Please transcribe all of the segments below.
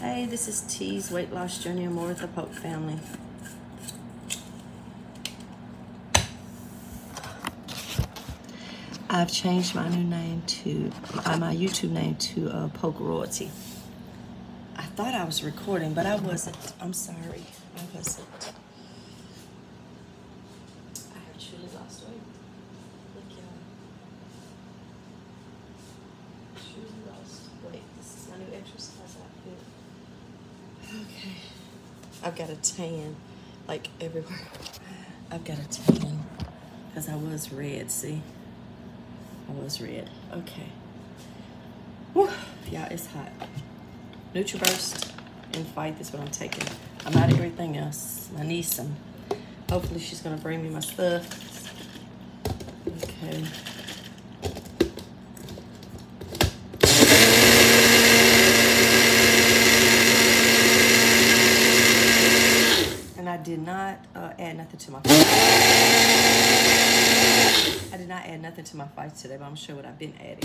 Hey, this is T's weight loss journey. I'm more with the Pope family. I've changed my new name to uh, my YouTube name to uh, Polk Royalty. I thought I was recording, but I wasn't. I'm sorry, I wasn't. I have truly lost weight. Look, y'all. Truly lost weight. This is my new exercise outfit. Okay. I've got a tan, like everywhere. I've got a tan because I was red. See. I was red. Okay. Yeah, it's hot. NutriBurst and Fight is what I'm taking. I'm out of everything else. I need some. hopefully she's gonna bring me my stuff. Okay. And I did not uh, add nothing to my I did not add nothing to my fights today, but I'm sure what I've been adding.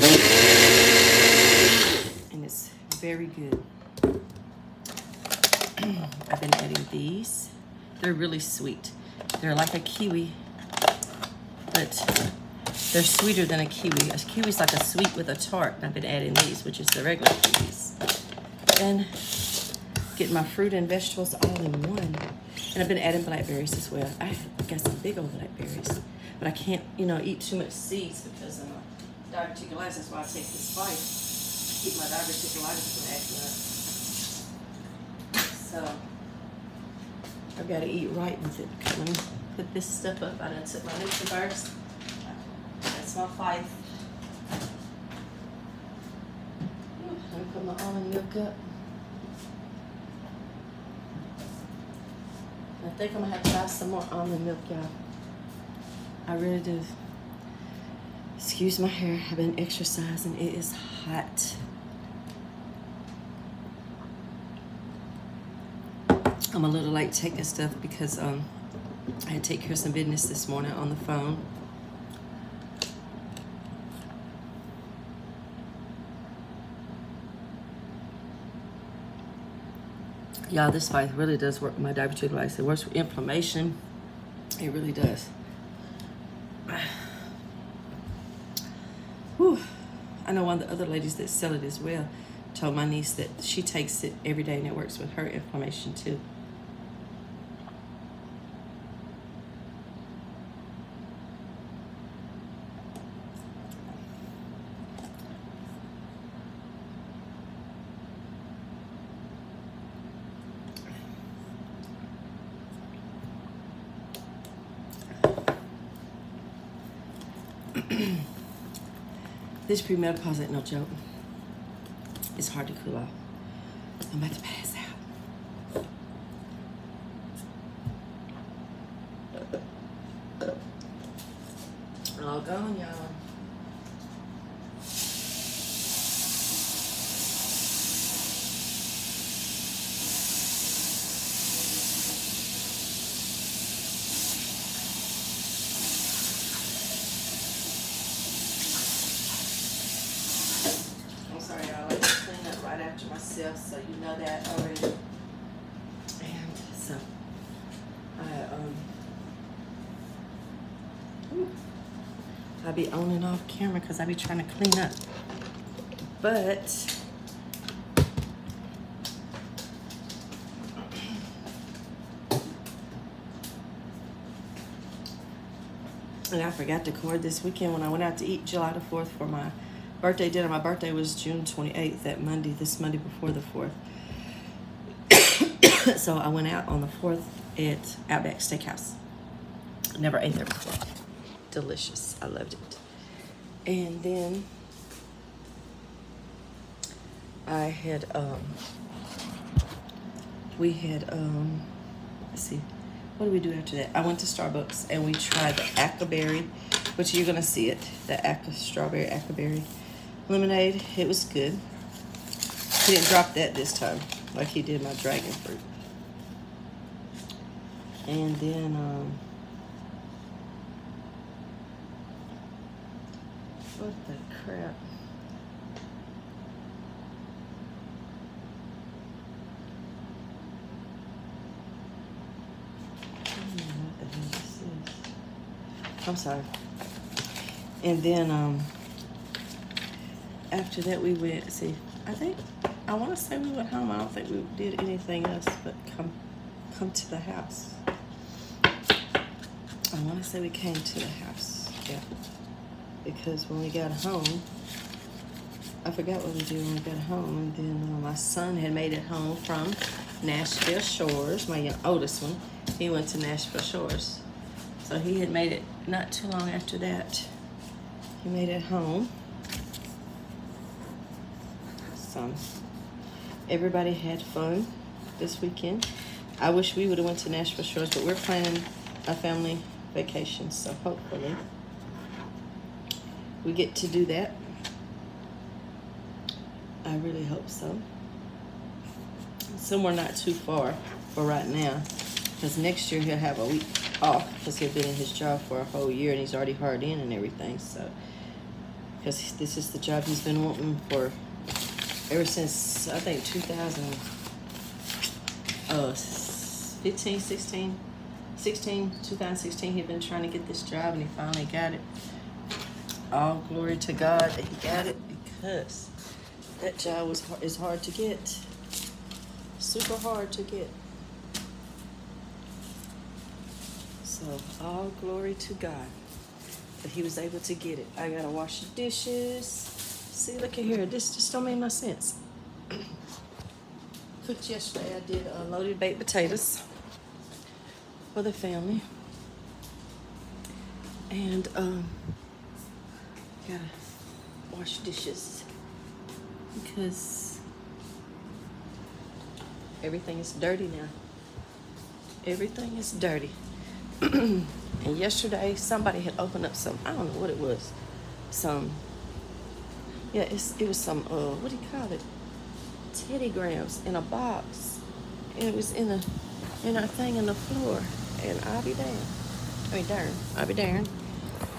And it's very good. I've been adding these. They're really sweet. They're like a kiwi, but they're sweeter than a kiwi. A kiwi's like a sweet with a tart. I've been adding these, which is the regular kiwis. And getting my fruit and vegetables all in one. And I've been adding blackberries as well. I got some big old blackberries. But I can't, you know, eat too much seeds because I'm a diverticulitis. That's why I take this fight. Keep my diverticulitis from acting up. So, I've got to eat right with it. Let me put this stuff up. I done took my NutriBurst. That's my fight. Let me put my almond milk up. I think I'm gonna have to buy some more almond milk, y'all. I really do. Excuse my hair. I've been exercising. It is hot. I'm a little late taking stuff because um, I had to take care of some business this morning on the phone. Y'all, this fight really does work my diverticulitis. It works for inflammation. It really does. Whew. I know one of the other ladies that sell it as well told my niece that she takes it every day and it works with her inflammation too. This premenopausal ain't no joke. It's hard to cool off. I'm about to pass out. All gone, y'all. I'm sorry, y'all. I like to clean up right after myself, so you know that already. And so, I um, whew, I be on and off camera because I be trying to clean up. But and I forgot to record this weekend when I went out to eat July the 4th for my birthday dinner. My birthday was June 28th, that Monday, this Monday before the 4th. so I went out on the 4th at Outback Steakhouse. Never ate there before. Delicious. I loved it. And then I had, um, we had, um, let's see, what did we do after that? I went to Starbucks and we tried the Ackleberry, which you're gonna see it, the Ack strawberry Ackleberry lemonade. It was good. He didn't drop that this time, like he did my dragon fruit. And then, um, What the crap? I'm sorry. And then um, after that, we went, see, I think, I want to say we went home. I don't think we did anything else but come, come to the house. I want to say we came to the house. Yeah. Because when we got home, I forgot what we did when we got home. And then uh, my son had made it home from Nashville Shores, my young, oldest one. He went to Nashville Shores. So he had made it not too long after that. He made it home. So everybody had fun this weekend. I wish we would have went to Nashville Shores, but we're planning a family vacation, so hopefully we get to do that. I really hope so. Somewhere not too far for right now, because next year he'll have a week off because he'll been in his job for a whole year and he's already hard in and everything. So, because this is the job he's been wanting for ever since I think 2000, uh, 15, 16, 16, 2016. He'd been trying to get this job and he finally got it. All glory to God that he got it because that job was is hard to get, super hard to get. So all glory to God that he was able to get it. I gotta wash the dishes. See, look at here. This just don't make no sense. Cooked yesterday. I did uh, loaded baked potatoes for the family, and um, gotta wash dishes because everything is dirty now. Everything is dirty. and yesterday, somebody had opened up some, I don't know what it was, some, yeah, it was some, uh, what do you call it? Teddy Grahams in a box. And it was in a, in a thing in the floor. And I'll be damned. I mean, darn. I'll be darned.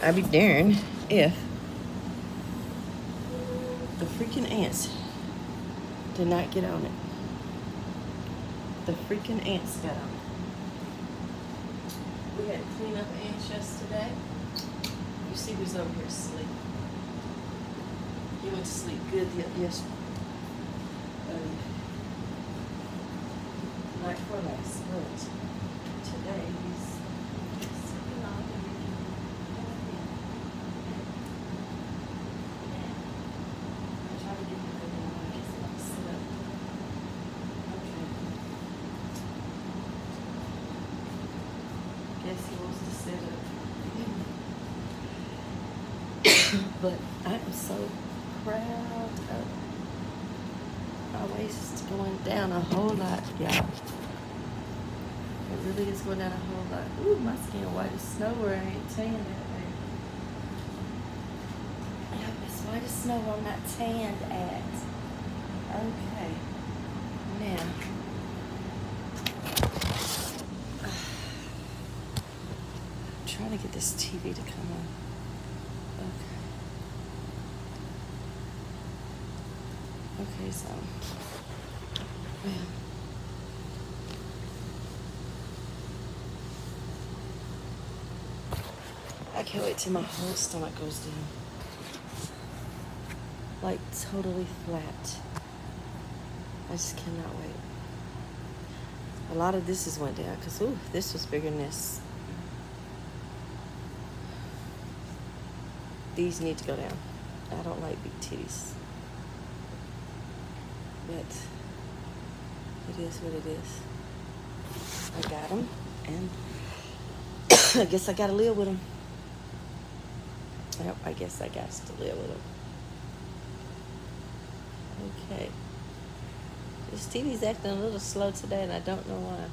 I'll be darned if the freaking ants did not get on it. The freaking ants got on it. We had to clean up ants yesterday. You see who's over here asleep. He went to sleep good yesterday. Um, night before last, but today he's sleeping on I tried to get him to go I guess I'll sit up. Okay. Guess he wants to sit up. but I am so proud of my waist is going down a whole lot, y'all. It really is going down a whole lot. Ooh, my skin white as snow where I ain't tan that way. Yep, it's white as snow where I'm not tanned at. Okay. Now. I'm trying to get this TV to come on. Okay. Okay, so. I can't wait till my whole stomach goes down. Like totally flat. I just cannot wait. A lot of this is went down because ooh, this was bigger than this. These need to go down. I don't like big titties. But it is what it is. I got them, and I guess I gotta live with them. Yep, I guess I got to live with them. Okay. This TV's acting a little slow today, and I don't know why.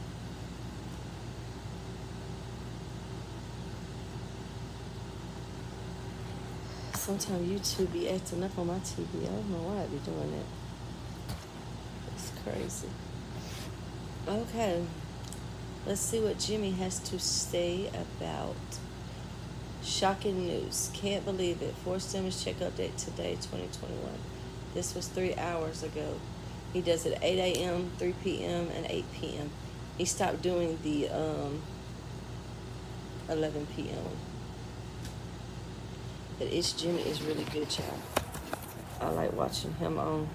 Sometimes YouTube be acting up on my TV. I don't know why I be doing that. Crazy. Okay. Let's see what Jimmy has to say about shocking news. Can't believe it. Four stimulus check update today, 2021. This was three hours ago. He does it 8 a.m., 3 p.m., and 8 p.m. He stopped doing the um, 11 p.m. But It's Jimmy is really good, child. I like watching him on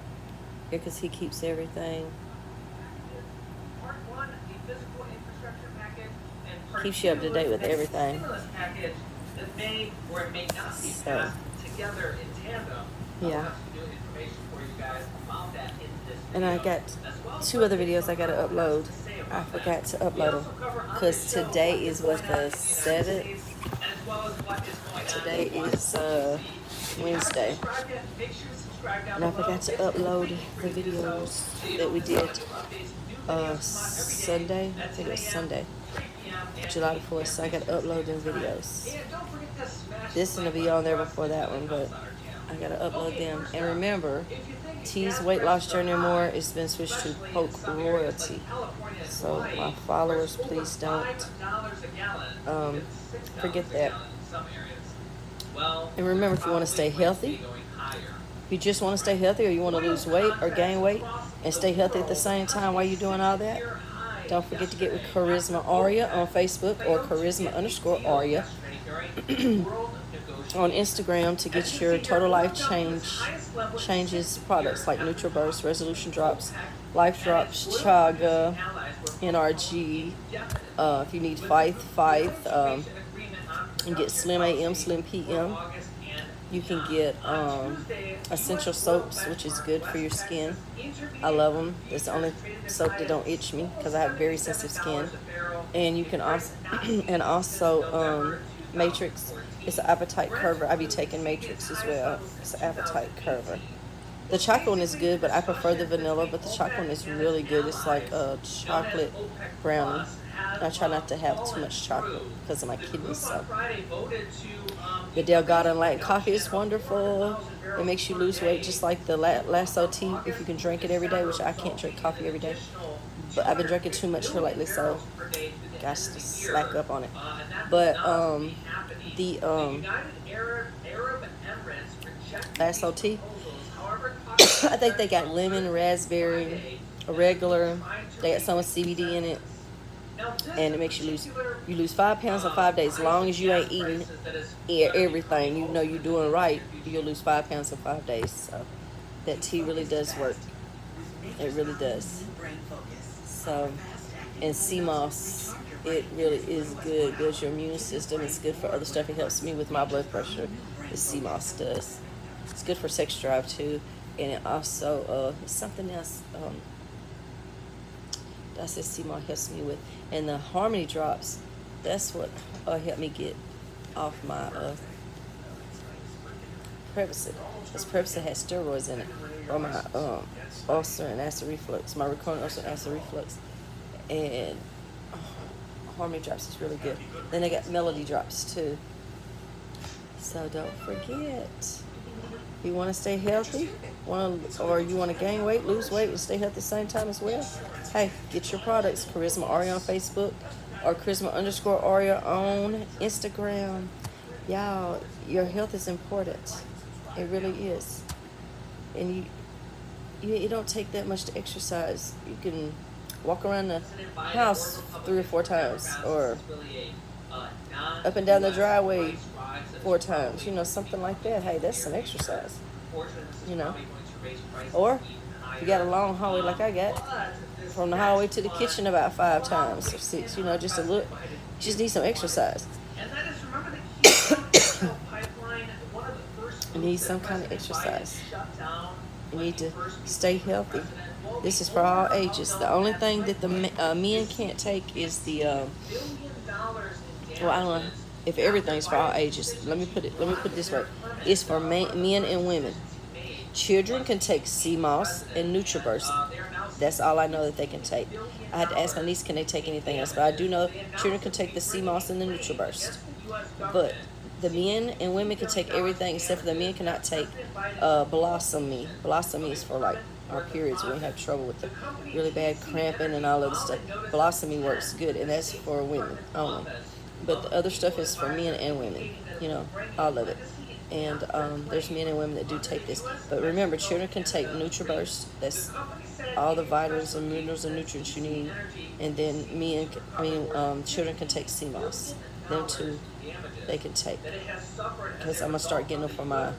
because he keeps everything. Part one, the physical infrastructure package, Keeps you up to date with everything. May So. together in tandem. Yeah. And I got two other videos I upload. has to say I forgot to upload them because today is what the seventh. Today is uh, Wednesday. To And I forgot to upload the to videos that we did uh, Sunday. I think it was Sunday, 3 p.m., and July the 4th. So I gotta upload them videos. To This one will be on there before that one, but. I gotta upload them. And remember, T's Weight Loss Journey More has been switched to Polk Royalty. So my followers, please don't $5 a gallon, um, forget that. And remember, if you stay rates will be healthy, you just want to stay healthy or you want to lose weight or gain weight and stay healthy at the same time while you're doing all that, don't forget to get with Charisma Aria on Facebook or Charisma underscore Aria on Instagram to get your total life change changes products like NutriBurst, Resolution Drops, Life Drops, Chaga, NRG. Uh, if you need Fife, Fife, um, can get Slim AM, Slim PM. You can get um, essential soaps, which is good for your skin. I love them. It's the only soap that don't itch me because I have very sensitive skin. And you can also and also um, Matrix. It's an appetite curver. I be taking Matrix as well. It's an appetite curver. The chocolate one is good, but I prefer the vanilla. But the chocolate one is really good. It's like a chocolate brownie. I try not to have too much chocolate because of my kidneys. So the Delgado Latin coffee is wonderful. It makes you lose weight just like the Lasso tea if you can drink it every day, which I can't drink coffee every day. But I've been drinking too much here lately, so gosh, to slack up on it. But um, the um, Lasso tea, I think they got lemon, raspberry, a regular. They got some with CBD in it, and it makes you lose you lose five pounds in five days. As long as you ain't eating everything, you know you're doing right. You'll lose five pounds in five days. So that tea really does work. It really does. So, and sea moss, it really is good. Builds your immune system. It's good for other stuff. It helps me with my blood pressure. The sea moss does. It's good for sex drive too, and it also uh, something else. Um, that's what sea moss helps me with, and the harmony drops. That's what uh, helped me get off my uh, Prevacid. Because Prevacid has steroids in it, or my um, ulcer and acid reflux, my recurrent ulcer and acid reflux, and oh, harmony drops is really good. Then they got melody drops too. So don't forget. You want to stay healthy, want to, or you want to gain weight, lose weight, and stay healthy at the same time as well, hey, get your products. Charisma Aria on Facebook or Charisma underscore Aria on Instagram. Y'all, your health is important. It really is. And you, you, don't take that much to exercise. You can walk around the house three or four times, or up and down the driveway four times. You know, something like that. Hey, that's some exercise. You know. Or you got a long hallway like I got, from the hallway to the kitchen about five times or six. You know, just a look. Just need some exercise. You need some kind of exercise. You need to stay healthy. This is for all ages. The only thing that the uh, men can't take is the. Uh, well, I don't know if everything's for all ages. Let me put it. Let me put it this way: it's for men and women. Children can take sea moss and NutriBurst. That's all I know that they can take. I had to ask my niece, can they take anything else? But I do know children can take the sea moss and the NutriBurst. But the men and women can take everything except for the men cannot take uh, Blossom-Me. Blossom-Me is for like our periods when we have trouble with the really bad cramping and all of the stuff. Blossom-Me works good, and that's for women only. But the other stuff is for men and women, you know, all of it. And um, there's men and women that do take this. But remember, children can take NutriBurst. That's all the vitamins and minerals and nutrients you need. And then men, I mean, um, children can take moss. them too, they can take. Because I'm gonna start getting them for my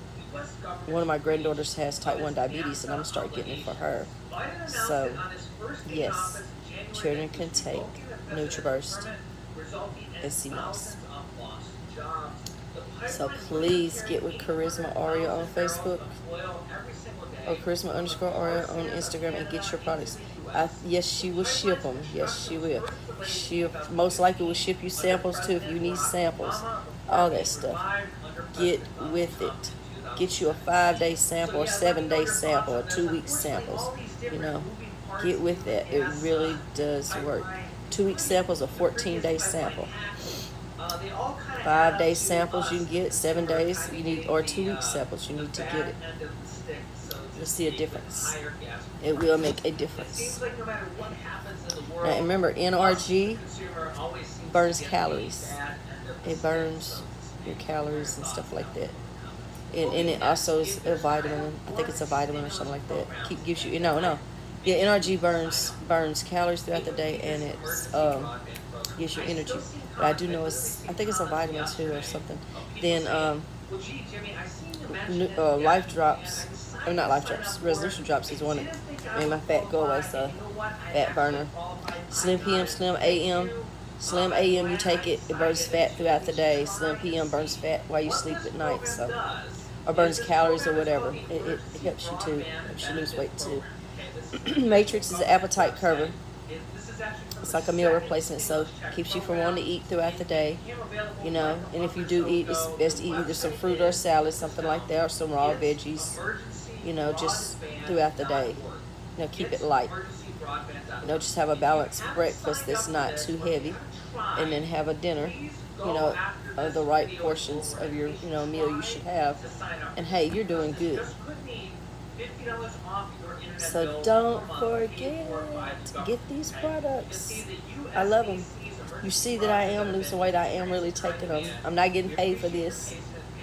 one of my granddaughters has type one diabetes, and I'm gonna start getting it for her. So, yes, children can take NutriBurst and sea moss. thousands of lost jobs. The So please get with Charisma Aria on Facebook or Charisma underscore Aria on Instagram and get your products. I, yes, she will ship them. Yes, she will. She most likely will ship you samples too if you need samples. All that stuff. Get with it. Get you a five day sample a seven day sample or two week samples. You know, get with that. It really does work. Two week samples, a 14 day sample. Five day samples you can get, seven days you need, or two week samples you need to get it. You'll see a difference. It will make a difference. Now remember, NRG burns calories. It burns your calories and stuff like that. And, and it also is a vitamin. I think it's a vitamin or something like that. Keep gives you no no. Yeah, NRG burns burns calories throughout the day and it's um gives you energy. But I do know it's I think it's a vitamin too or something. Then um uh, life drops or not life drops resolution drops is one that made my fat go away so fat burner. Slim pm slim am slim am you take it it burns fat throughout the day. Slim pm burns fat while you sleep at night so or burns calories or whatever. It, it, it helps you too helps you lose weight too. Matrix is an appetite curver it's like a meal replacement so keeps you from wanting to eat throughout the day you know? And if you do eat it's best to eat either some fruit or salad something like that or some raw veggies you know just throughout the day. You know keep it light. You know just have a balanced breakfast that's not too heavy and then have a dinner you know of the right portions of your you know meal you should have. And hey you're doing good so don't forget to get these products. I love them you see that i am losing weight. I am really taking them i'm not getting paid for this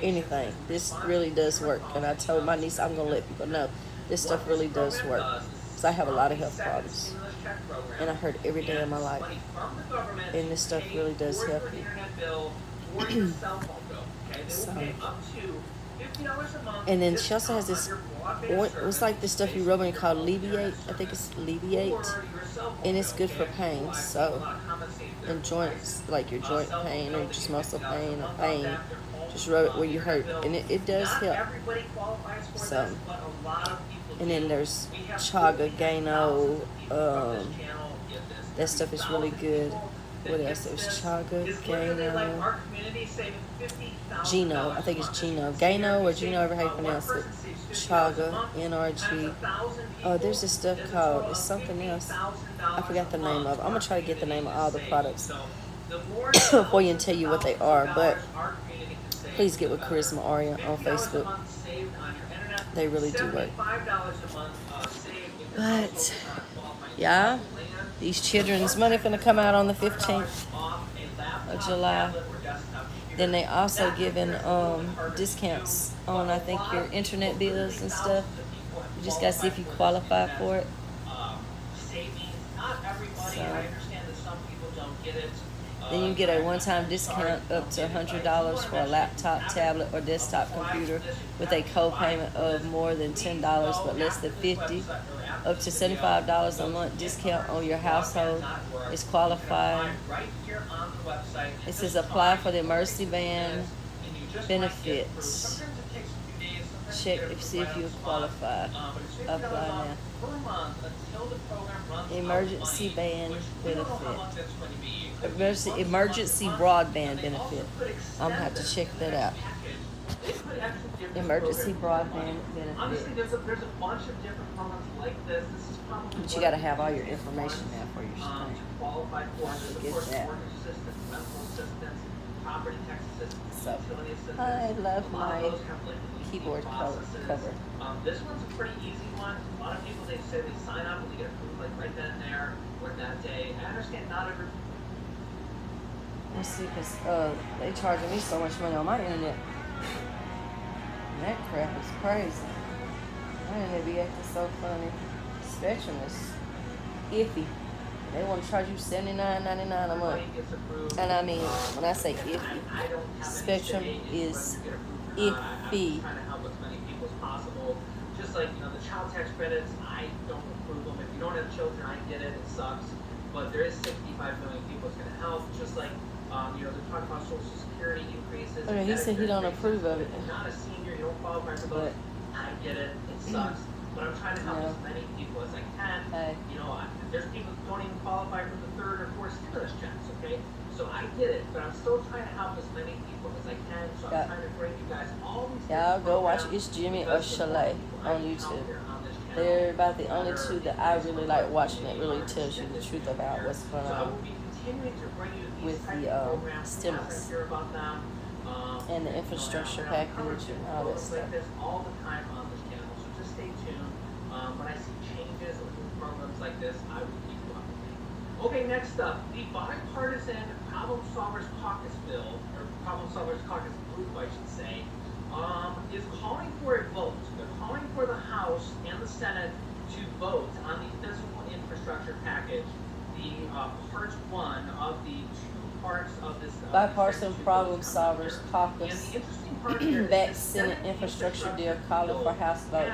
anything. This really does work and i told my niece i'm gonna let people know this stuff really does work because i have a lot of health problems and i heard every day of my life and this stuff really does help you so, and then she also has this it's like this stuff you rub on called Leviate. I think it's Leviate. And it's good for pain. So, and joints, like your joint pain or just muscle pain or pain, just rub it where you hurt. And it, it does help. So, and then there's Chaga, Gano. Um, that stuff is really good. What else? There's Chaga, Gano. Gino, I think it's Gino. Gano or Gino, ever how you pronounce it. Chaga, NRG. Oh, there's this stuff called, it's something else. I forgot the name of it. I'm going to try to get the name of all the products for you and tell you what they are. But please get with Charisma Aria on Facebook. They really do work. But, yeah, these children's money going to come out on the 15th of July. Then they also giving um, discounts on I think your internet bills and stuff. You just gotta see if you qualify for it. So, then you get a one-time discount up to $100 for a laptop, tablet, or desktop computer with a co-payment of more than $10 but less than 50 up to $75 a month discount on your household is qualifying. It says apply for the emergency band benefits. Check if see if you qualify. Apply now. Emergency band benefit. Emergency emergency broadband benefit. I'm gonna have to check that out. Emergency broadband Honestly, benefit. there's a, there's a bunch of different products like this. This is probably But you gotta have all your information now for your um, to qualify for. There's of course that. assistance, rental assistance, property tax assistance, So, utility assistance. I love A lot of my like, keyboard co- cover. Um, this one's a pretty easy one. A lot of people they say they sign up and they get approved like right then and there or that day. I understand not every Let's see, cause uh, they charging me so much money on my internet. That crap is crazy. My internet be acting so funny. Spectrum is iffy. They want to charge you seventy nine ninety nine a month. Money gets approved. And I mean, when I say iffy, Spectrum is whether you get approved or not. I- I'm iffy. just trying to help as many people as possible. Just like, you know, the child tax credits, I don't approve them. If you don't have children, I get it, it sucks. But there is sixty-five million people it's gonna help, just like, um, you know, they're talking about social security increases. Okay, he said he don't approve of it. If you're not a senior, you don't qualify for those, I get it, it sucks. But I'm trying to help No. as many people as I can. Hey. You know, I- there's people who don't even qualify for the third or fourth stimulus checks, okay? So I get it, but I'm still trying to help as many people as I can, so Yeah. I'm trying to bring you guys all these. Different go watch It's Jimmy or Chalet more people I on YouTube. here on this channel, They're about the only two that I really like watching that really tells you the truth about what's going on will be continuing to bring you these with the, um, stimulus. As I hear about them. And the infrastructure and I'll cover package and all that stuff. Like this all the time on this channel, so just stay tuned. Um, when I see changes or new programs like this, I will keep you up to date. Okay, next up, the bipartisan Problem Solvers Caucus bill, or Problem Solvers Caucus group, I should say, um, is calling for a vote. They're calling for the House and the Senate to vote on the physical infrastructure package, the uh, part one of the two parts of this. uh, Bipartisan Problem Solvers Caucus the interesting part here is back Senate infrastructure deal calling for House vote.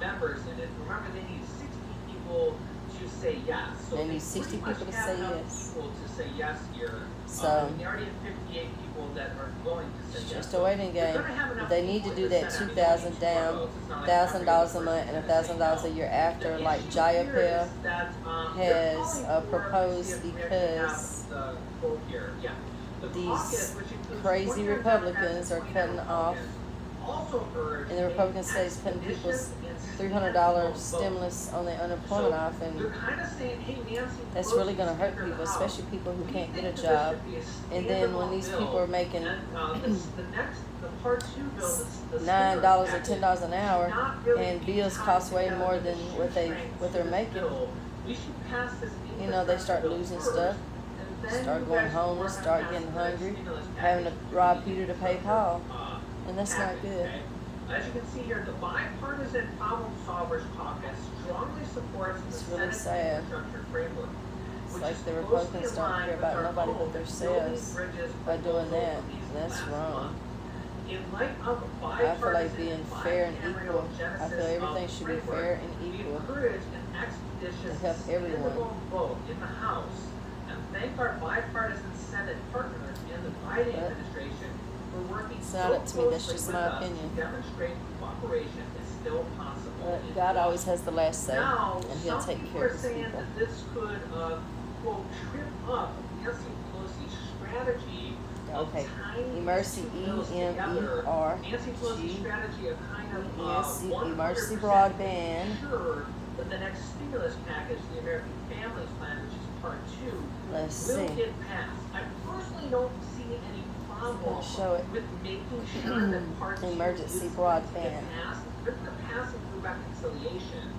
Members in it. Remember, they need sixty people to say yes. So They need 60 people to say yes. People to say yes here. So- Um, they already have fifty-eight people that are going to say yes. just a waiting game. gonna have enough They need to do that Senate. two They don't thousand need two more down, votes. It's not like thousand dollars a month, and a thousand dollars a year after, like Jayapal um, has, uh, proposed see if we actually have because the quote here. Yeah. The these crazy Republicans are cutting off and the Republican states putting people's three hundred dollar stimulus on their unemployment So, off, and kind of saying, hey, Nancy that's really gonna hurt people, especially people who can't get a think that there job. a And then when these people are making And, uh, this, the next, the part two bill, the, the nine dollars or ten dollars an hour, really and bills cost way more than what they what they're making. We pass this You know, they start losing first, stuff, start going homeless, start getting hungry, having to rob Peter to pay Paul, and that's not good. As you can see here, the bipartisan problem solvers caucus strongly supports the really Senate sad. infrastructure framework. It's which like the Republicans don't care about nobody but themselves by doing that. That's wrong. In light of the I feel like being fair and equal. I feel everything should be fair and equal. encourage an expeditious To help everyone. Thank our bipartisan Senate partners and the Biden But administration for working it's so not to me, that's just my opinion. to demonstrate cooperation is still possible. But God always has the last say, Now, and He'll some take care are of saying people. that this could, uh, quote, trip up Nancy Pelosi's strategy Okay. tying Emergency, these two bills E M E. R G kind of, uh, Emergency- 100% emergency broadband. sure that the next stimulus package, the American Families Part two, Let's will see. get passed. I personally don't see any problem show it. with making sure that part Emergency broadband. Get passed. They're gonna pass it through reconciliation,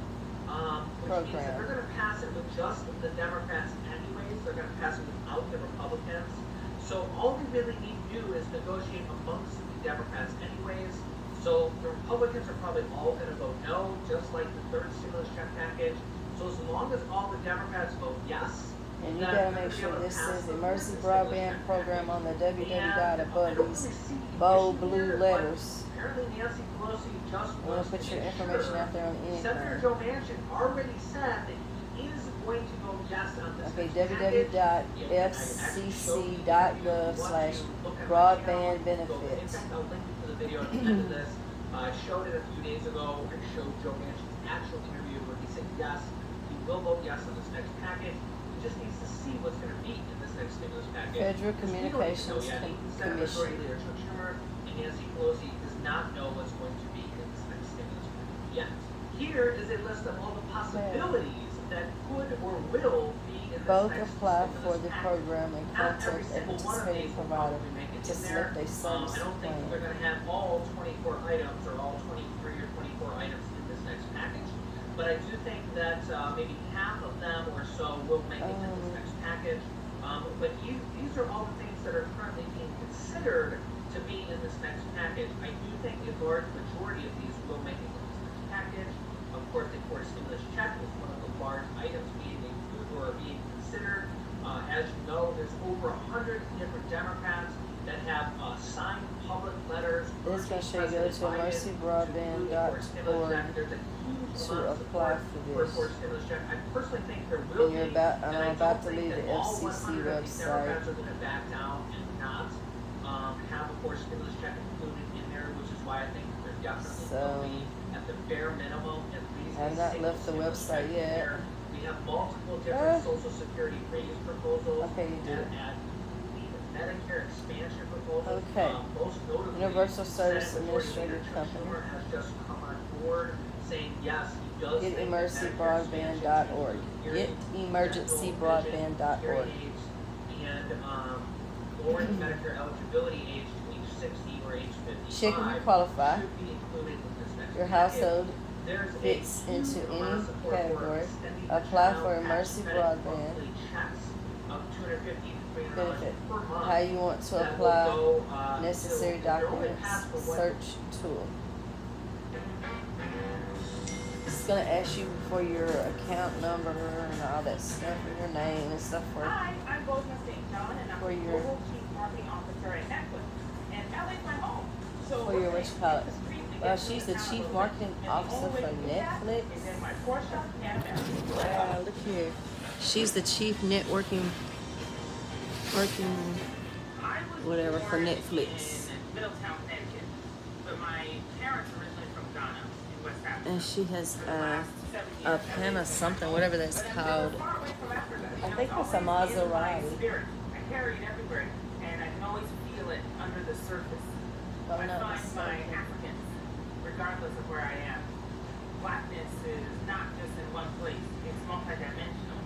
um, which means that Program. they're gonna pass it with just the Democrats anyways, they're gonna pass it without the Republicans. So all we really need to do is negotiate amongst the Democrats anyways. So the Republicans are probably all gonna vote no, just like the third stimulus check package. So as long as all the Democrats vote yes, And you gotta make sure this the emergency broadband program on the www dot above these bold blue letters. Apparently Nancy Pelosi just You wanna put your information out there on Senator anything. Joe Manchin already said that he is going to vote yes on this. Okay, next package. Yeah, I actually showed you if you www.fcc.gov want slash to look at my broadband go- benefits. I'll link to the video at the end of this. Uh, I showed it a few days ago. and showed Joe Manchin's actual interview where he said yes, he will vote yes on this next package just needs to see what's going to be in this next stimulus package. Federal Communications Com Commission. Leader Chuck Schumer and Nancy Pelosi does not know what's going to be in this next stimulus package yet. Here is a list of all the possibilities that could or will be in this Both this next apply for the package. program and contact a participating provider to select a um, I don't think plan. they're going to have all 24 items or all 23 but I do think that uh, maybe half of them or so will make it to this oh. next package. Um, but you, these are all the things that are currently being considered to be in this next package. I do think a large majority of these will make it to this next package. Of course, the core stimulus check is one of the large items being included or being considered. Uh, as you know, there's over 100 different Democrats that have uh, signed public letters. This show you go to Biden to include a forced stimulus mercybroadband.org check. There's a huge to apply for this. forced stimulus check. I personally think there And you're about, I'm about to leave the FCC 100 of these website. Are going to back down and not um, have a forced stimulus check included in there, which is why I think there definitely So, will be at the bare minimum at least. I have not left the website yet. We have multiple different Ah. social security raise proposals. Okay, you do. and the Medicare expansion. Okay. Um, Universal Service Administrative Company. Schumer has just come on board saying, yes, he does Get think that Medicare emergencybroadband.org. expansion should Get include emergencybroadband.org. hearing aids And, um, lowering Medicare eligibility age to age sixty or age Check if you qualify. should be included with this next Your household fits into any category. Apply for credit Broadband monthly checks of $250 to $300 benefit. How you want to apply necessary till- they're only documents, search tool. It's gonna ask you for your account number and all that stuff and your name and stuff for Hi, I'm Bozoma St. John, and I'm For your- Chief Marketing Officer at Netflix. And LA's my home. So For your what you call it? hit the streets and Well, she's the chief marketing bit. And the officer for to Netflix. Is in my Porsche Panamera. Wow, look here. She's the chief networking working Whatever, for Netflix. in Middletown, Connecticut, but my parents are originally from Ghana in West Africa. and she has uh a years, Pana something, whatever that's But I'm never called. far away from Africa. You I think it's a Maserati. I carry it everywhere, and I can always feel it under the surface. Oh, I find my. Africans, regardless of where I am. Blackness is not just in one place; it's multidimensional.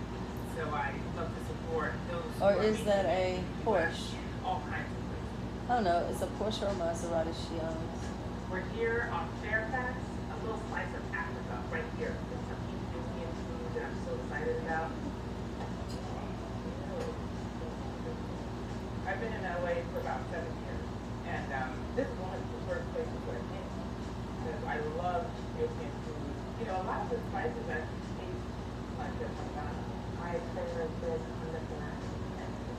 So I love to support those. Or is that a in the US Porsche? All kinds of places. I don't know, it's a Porsche or a Maserati she owns. We're here on Fairfax, a little slice of Africa, right here. There's some Ethiopian food that I'm so excited about. I've been in LA for about seven years, and um, this is one of the first places where I came because I love Ethiopian food. You know, a lot of the spices I taste like they're from Ghana. I experienced this on the planet.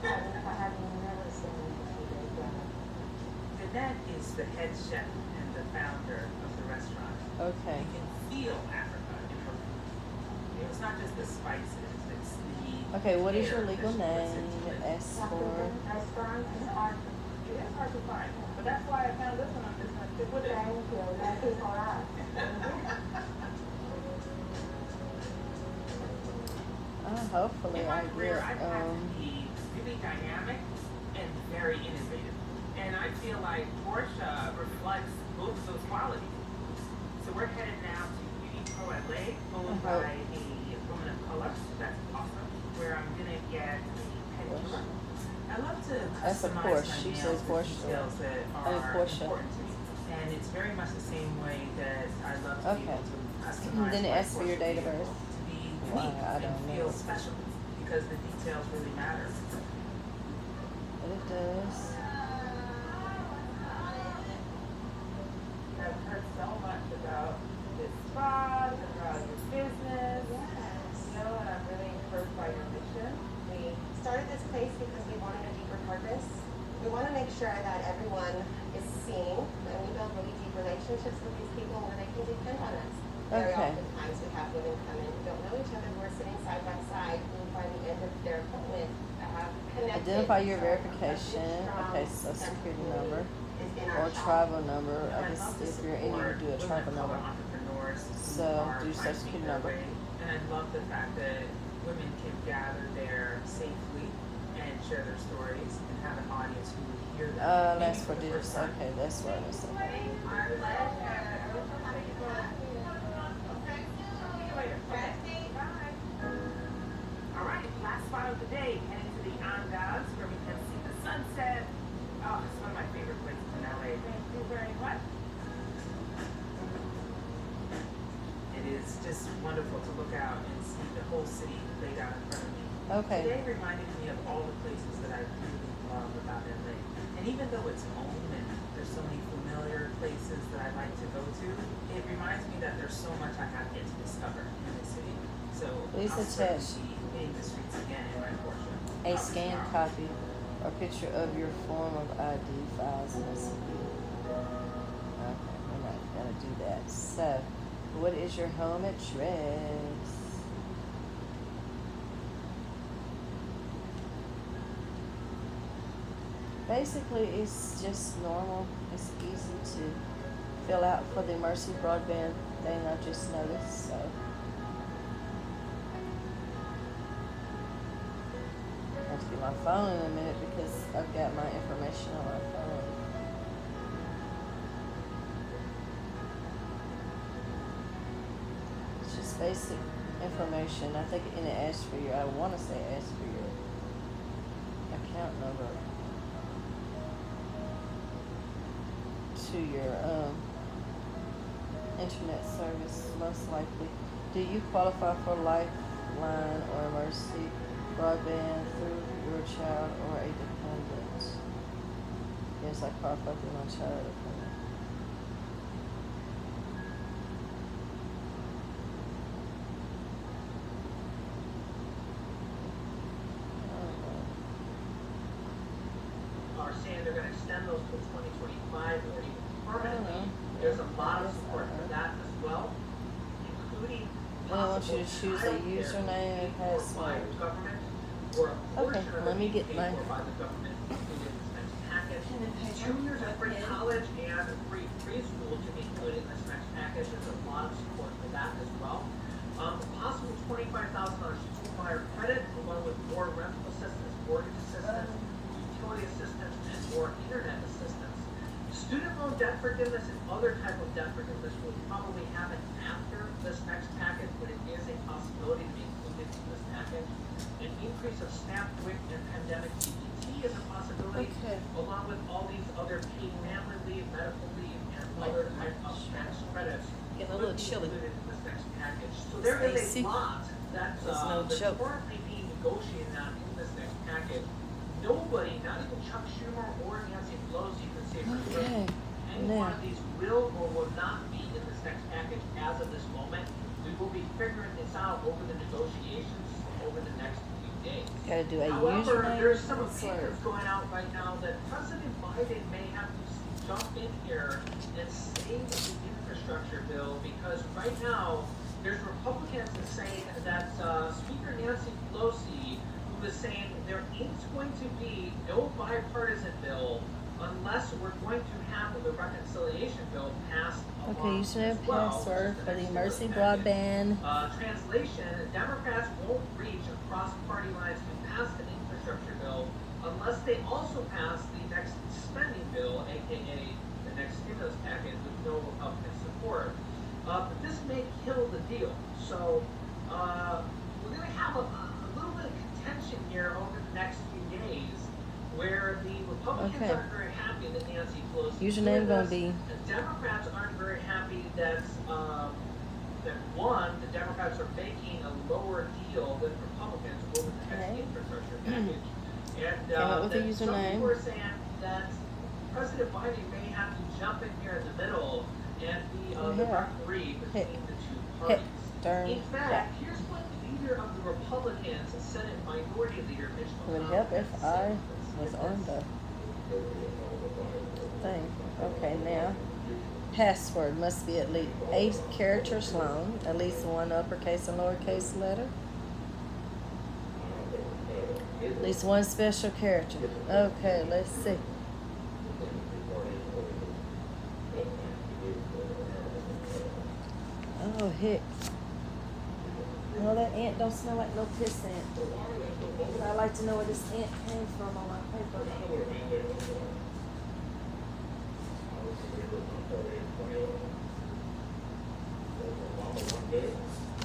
I have never seen anything like that. Danette is the head chef and the founder of the restaurant. Okay. You can feel Africa in her food. It's not just the spices, it's the. Okay, what is your legal she puts into name? it. S for African restaurant is hard. It is hard to find, but that's why I found this one on this one. It would Thank you. That is for us. oh, hopefully I my career, get to um be dynamic and very innovative. And I feel like Porsche reflects both of those qualities. So we're headed now to Beauty Pro LA, followed Uh-huh. by a woman of color. That's awesome. Where I'm gonna get a pedicure. I love to That's a Porsche. She says Porsche. details that are Porsche. important to me. And it's very much the same way that I love to be Okay. able to customize Then it asks for your date of birth. To be unique I and don't feel know. special because the details really matter. It does. I've heard so much about this spot, about your business, you know, and I'm really encouraged by your mission. We started this place because we wanted a deeper purpose. We want to make sure that everyone is seen and we build really deep relationships with these people where they can depend on us. Very Okay. oftentimes we have women come in who don't know each other, who are sitting side by side, who by the end of their appointment. Identify your So, a big, verification. Okay, so sense of security number is in our or tribal number. I guess if you're in, you support do a tribal of color number. entrepreneurs who So, do your trying social security number. way. And I love the fact that women can gather there safely and share their stories and have an audience who will hear them. Uh, that's for for this. Okay, that's what I was saying. Okay. Today reminded me of all the places that I really love about LA. And even though it's home and there's so many familiar places that I like to go to, it reminds me that there's so much I have yet to discover in the city. So Please I'll be the streets again in my Porsche. A scanned copy or picture of your form of ID files must be. Okay, we're not gonna do that. So, what is your home address? Basically, it's just normal. It's easy to fill out for the Emergency broadband thing I just noticed. So. I have to get my phone in a minute because I've got my information on my phone. It's just basic information. I think it asks for your. I want to say asks for your account number to your um, internet service, most likely. Do you qualify for Lifeline or Emergency broadband through your child or a dependent? Yes, I qualify through my child or dependent. I don't know. are saying they're gonna extend those to twenty twenty-five or even permanently. know. There's a lot of Yes, support uh-uh. for that as well, including Then I want you to possible choose a username and paid for by password. the government, or a portion of let me get paid my- for by the government, included in this next package. Pen and paper. Two years of free college and free preschool to be included in this next package, there's a lot of support for that as well. Um, possible twenty-five thousand dollars school buyer credit, along with more rental assistance, mortgage assistance, utility assistance, and more internet assistance. Student loan debt forgiveness and other type of debt forgiveness will probably happen after this next package, but it is a possibility to be included in this package. An increase of SNAP, WIC, and pandemic EBT is a possibility, Okay. along with all these other paid family leave, medical leave, and other type of tax credits. Getting a little chilly. in this next package. So there is a lot that's, There's uh, no that's currently being negotiated on in this next package. Nobody, not even Chuck Schumer or Nancy Pelosi can say for sure Okay. any Now. one of these will or will not be in this next package as of this moment. We will be figuring this out over the negotiations over the next few days. Gotta do a However, username there's some opinions going out right now that President Biden may have to jump in here and save the infrastructure bill because right now, there's Republicans saying that uh, Speaker Nancy Pelosi, is saying there ain't going to be no bipartisan bill unless we're going to have the reconciliation bill passed Okay, as and well, password is for the Emergency broadband. Uh, translation, Democrats won't reach across party lines to pass the infrastructure bill unless they also pass the next spending bill, aka the next stimulus package with no Republican support. Uh, but this may kill the deal. So, uh, we're gonna have a, here over the next few days where the Republicans Okay. aren't very happy that Nancy Pelosi Username did gonna be The Democrats aren't very happy that, um, that one, the Democrats are making a lower deal than Republicans over the Okay. infrastructure package. And, uh, with that some username. people are saying that President Biden may have to jump in here in the middle and be, uh, the referee Hit. between the two Hit. parties. Turn. In fact, here's leader of the Republicans, Senate Minority Leader Mitch It would McConnell help if. I was on the thing. Okay, now password must be at least eight characters long, at least one uppercase and lowercase letter. At least one special character. Okay, let's see. Oh heck. No, that ant don't smell like no piss ant. But I'd like to know where this ant came from on my paper.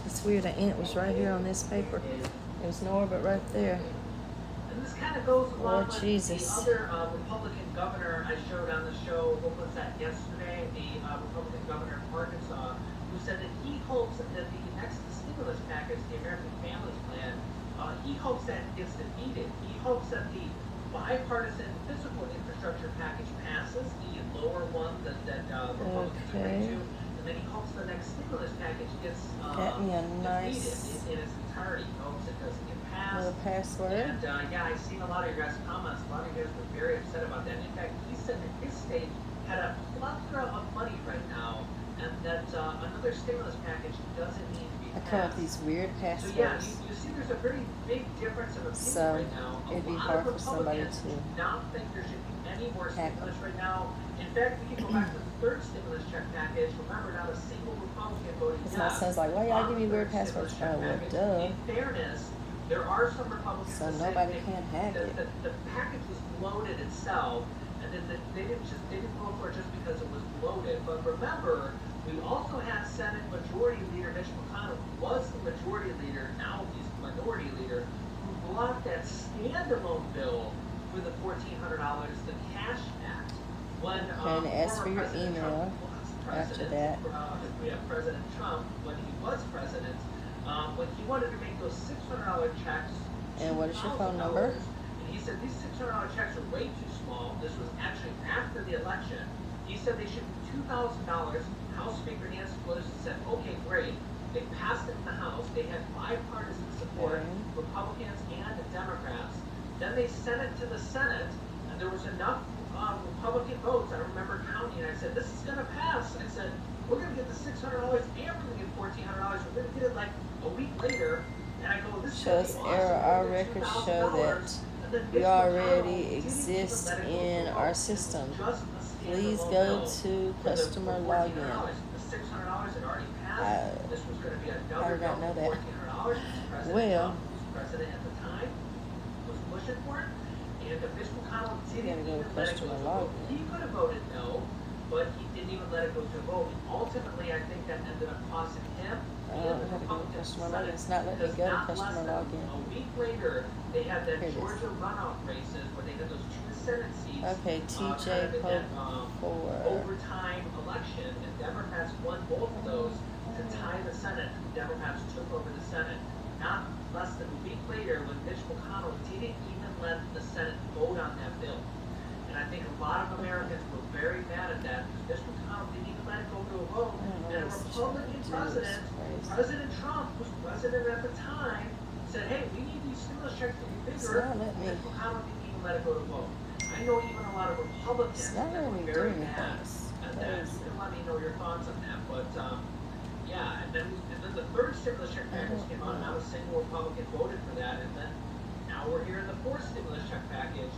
It's weird, the ant was right here on this paper. It was nowhere but right there. And this kind of goes along Lord with Jesus. the other uh, Republican governor I showed on the show. What was that yesterday? The uh, Republican governor of Arkansas, who said that he hopes that the next stimulus package, the American Families Plan, uh, he hopes that gets defeated. He hopes that the bipartisan physical infrastructure package passes, the lower one that that uh, Republicans Okay. agreed to, and then he hopes the next stimulus package gets uh, Get me a nice- defeated in, in its entirety. He hopes it doesn't get passed. With password. And uh, yeah, I've seen a lot of your guys' comments. A lot of you guys were very upset about that. In fact, he said that his state had a plethora of money right now, and that uh, another stimulus package doesn't be I come up with these weird So yeah, passwords. you, you see, there's a very big difference of opinion So, right now. A it'd be hard for somebody to not think there should be any more stimulus right now. In fact, we can go back to the third stimulus check package. Remember, not a single Republican voted yes. my son's like, why y'all give me weird passwords? Oh, well, duh. In fairness, there are some Republicans So that nobody can hack that it. The, the package was bloated itself, and then the, they didn't just they didn't vote for it just because it was bloated. But remember, we also had Senate Majority Leader Mitch McConnell, who was the Majority Leader, now he's the Minority Leader, who blocked that standalone bill for the fourteen hundred dollars, the Cash Act, when um, Okay, and ask for your President email Trump after that. uh, we have President Trump when he was president, um, when he wanted to make those six hundred dollar checks. And what is your phone number? And he said these six hundred dollar checks are way too small. This was actually after the election. He said they should be two thousand dollars. House Speaker Nancy Pelosi said, okay, great. They passed it in the House. They had bipartisan support. Republicans and Democrats. Then they sent it to the Senate, and there was enough um, Republican votes. I remember counting. I said, this is going to pass. I said, we're going to get the six hundred dollars, and we're going to get fourteen hundred dollars. We're going to get it like a week later. And I go, this is gonna be Shows awesome. error. Our records show that we already McConnell didn't even exist let it go in our system. Please go to customer login. I- I did not know that. Well. You gotta go to customer login. He could have voted no, but he didn't even let it go to a vote. Ultimately, I think that ended up costing him I don't know how to go to customer the login. It's not letting me go to customer login. A week later, they had that Here. Georgia runoff races where they had those two Senate seats. Okay, uh, TJ kind of in Pope that, um, for overtime election, and Democrats won both of those to tie the Senate. Democrats took over the Senate. Not less than a week later, when Mitch McConnell didn't even let the Senate vote on that bill. And I think a lot of Americans were very mad at that because Mitch McConnell didn't even let it go to a vote. I And a Republican to do, president. President Trump, who was president at the time, said, hey, we need these stimulus checks to be bigger. letting me- Mitch McConnell didn't even let it go to vote. I know even a lot of Republicans that were very mad at that. You can let me know your thoughts on that, but, um, yeah, and then, and then the third stimulus check package came out, and not a single Republican voted for that, and then now we're here in the fourth stimulus check package,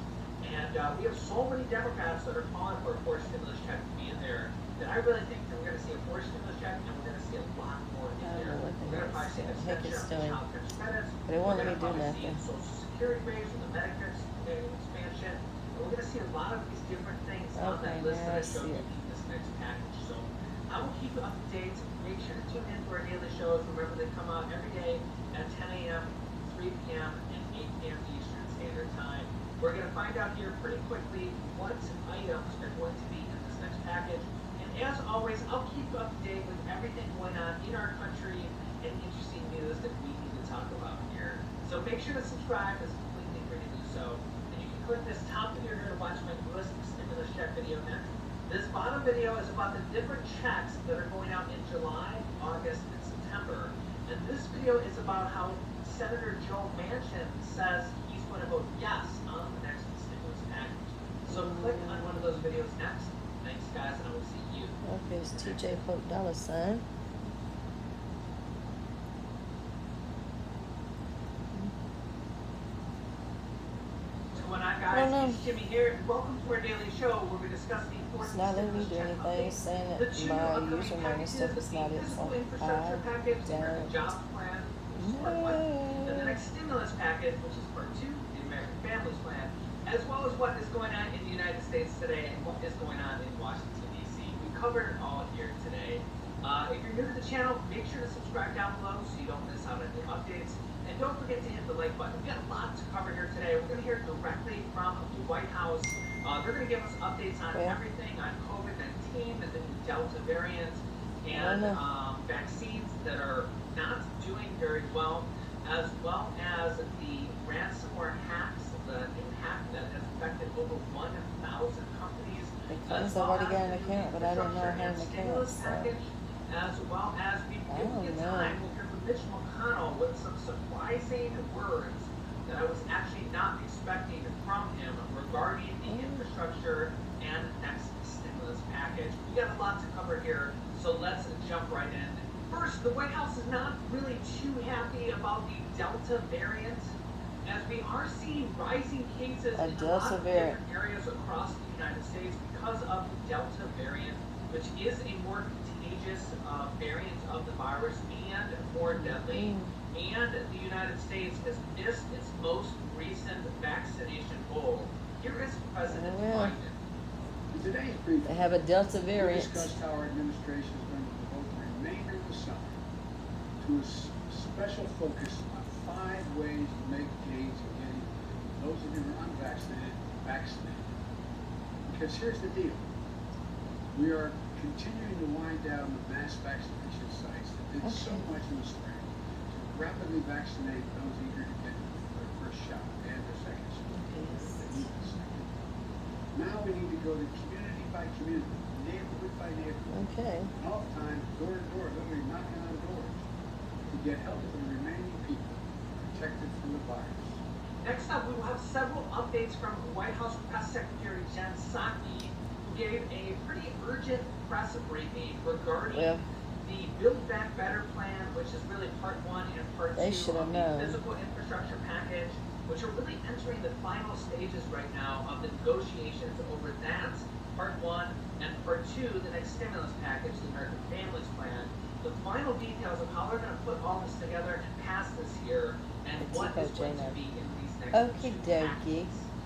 and, uh, we have so many Democrats that are calling for a fourth stimulus check to be in there, that I really think that we're gonna see a fourth stimulus check, and we're gonna see a lot more in there. know what the We're gonna probably see an extension of the doing. child tax credits. But it won't let me do nothing. Social security raise and the Medicare expansion, and we're gonna see a lot of these different things on Okay, that list I that I showed you in this next package, so I will keep you up to date. Make sure to tune in for our daily shows. Remember, they come out every day at 10 a.m., 3 p.m., and 8 p.m. Eastern Standard Time. We're going to find out here pretty quickly what items are going to be in this next package. And as always, I'll keep you up to date with everything going on in our country and interesting news that we need to talk about here. So make sure to subscribe. It's completely free to do so. And you can click this top video here to watch my newest stimulus check video next. This bottom video is about the different checks that are going out in July, August, and September. And this video is about how Senator Joe Manchin says he's going to vote yes on the next stimulus package. So click on one of those videos next. Thanks, guys, and I will see you. Okay, it's TJ Pope dollar sign. So when I I don't know. guys, it's Jimmy here. Welcome to our daily show where we discuss the It's not letting me do anything. It's saying that my username and stuff is not So I package, the American don't Jobs Plan, which is part one, and the next stimulus package, which is part two, the American Families Plan, as well as what is going on in the United States today and what is going on in Washington D.C. We covered it all here today. Uh, if you're new to the channel, make sure to subscribe down below so you don't miss out on the updates. And don't forget to hit the like button. We've got a lot to cover here today. We're going to hear directly from the White House. Uh, they're going to give us updates on Yeah. everything on COVID-19 and the new Delta variant and um, vaccines that are not doing very well, as well as the ransomware hack that has affected over 1,000 companies. Because I've well already got an account, but I didn't know I infrastructure had an account, stimulus so. package. as well as we don't you know. time to hear from Mitch McConnell with some surprising words that I was actually not expecting from him regarding the Mm. infrastructure and next stimulus package. We got a lot to cover here, so let's jump right in. First, the White House is not really too happy about the Delta variant, as we are seeing rising cases A in a Delta lot of variant. different areas across the United States because of the Delta variant, which is a more contagious uh, variant of the virus and more deadly. And the United States has missed its most recent vaccination goal. Here is President Oh, yeah. Biden. In today's briefing, They have a Delta we variant. discussed how our administration is going to devote the remainder of the summer to a s- special focus on five ways to make gains in getting those of you who are unvaccinated vaccinated. Because here's the deal. We are continuing to wind down the mass vaccination sites that did so Okay. much in the spring to rapidly vaccinate those eager to get their first shot and their second shot. Second. Now we need to go to community by community, neighborhood by neighborhood, Okay. and all the time, door to door, literally knocking on doors to get help for the protected from the virus. Next up, we will have several updates from White House Press Secretary Jen Psaki, who gave a pretty urgent press briefing regarding Well. the Build Back Better plan, which is really part one and part They two should have of the physical infrastructure package, which are really entering the final stages right now of the negotiations over that, part one, and part two, the next stimulus package, the American Families Plan. The final details of how they're gonna put all this together and pass this year, and The what Tico is going to be in these next Okey two dokey.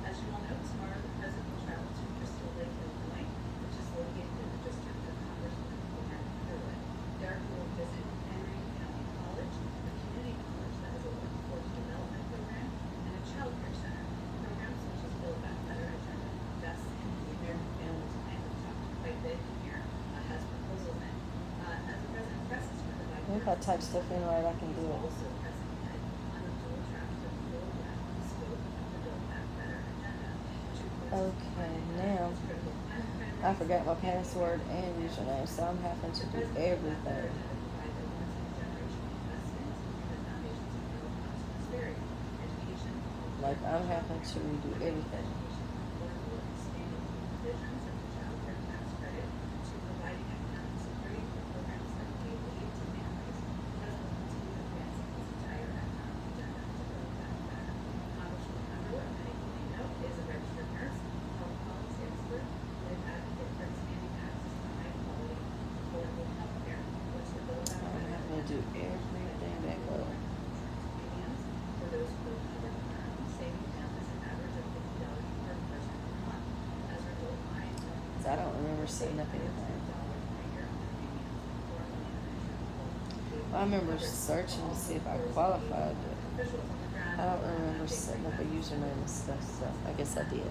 As you all know, tomorrow the president will travel to Crystal Lake, Illinois, which is located in the district of Congressman Cormac Underwood. There he will visit McHenry County College, a community college that has a workforce development program and a child care center. Programs such as Build Back Better Agenda invests in the American Families Plan, we've talked quite a bit here, uh, has proposals in. Uh, as the president presses for the If I type stuff in right, I can do it. also pressing ahead on a dual track to build back the scope of the Build Back Better agenda, which includes Okay, now critical climate I forgot my password and username, so I'm having to do everything. Like I'm having to redo everything. Is a registered nurse, health policy expert, with advocate for expanding access to high quality, affordable health care, which the bill that I'm having to do everything back up. premiums for those who live covered term, saving families an average of fifty dollars per person per month. As a result, I am 'Cause I remember up anything. dollars per year on premiums for the international. I remember searching to see if I qualified, but Officials on the ground. I don't remember setting up a username and stuff, so I guess I did.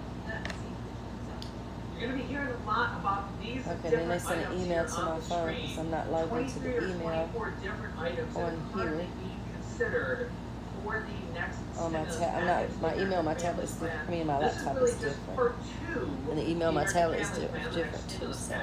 You're gonna be hearing a lot about these Okay, then they different sent an email to my the phone screen. 'cause I'm not logged into the email 24 different on here. considered for the next On my stimulus ta- I'm not- my email my tablet is Families different. Plan. I mean, my This laptop really is just different. And the email my American is Families di- Plan, the different too, so.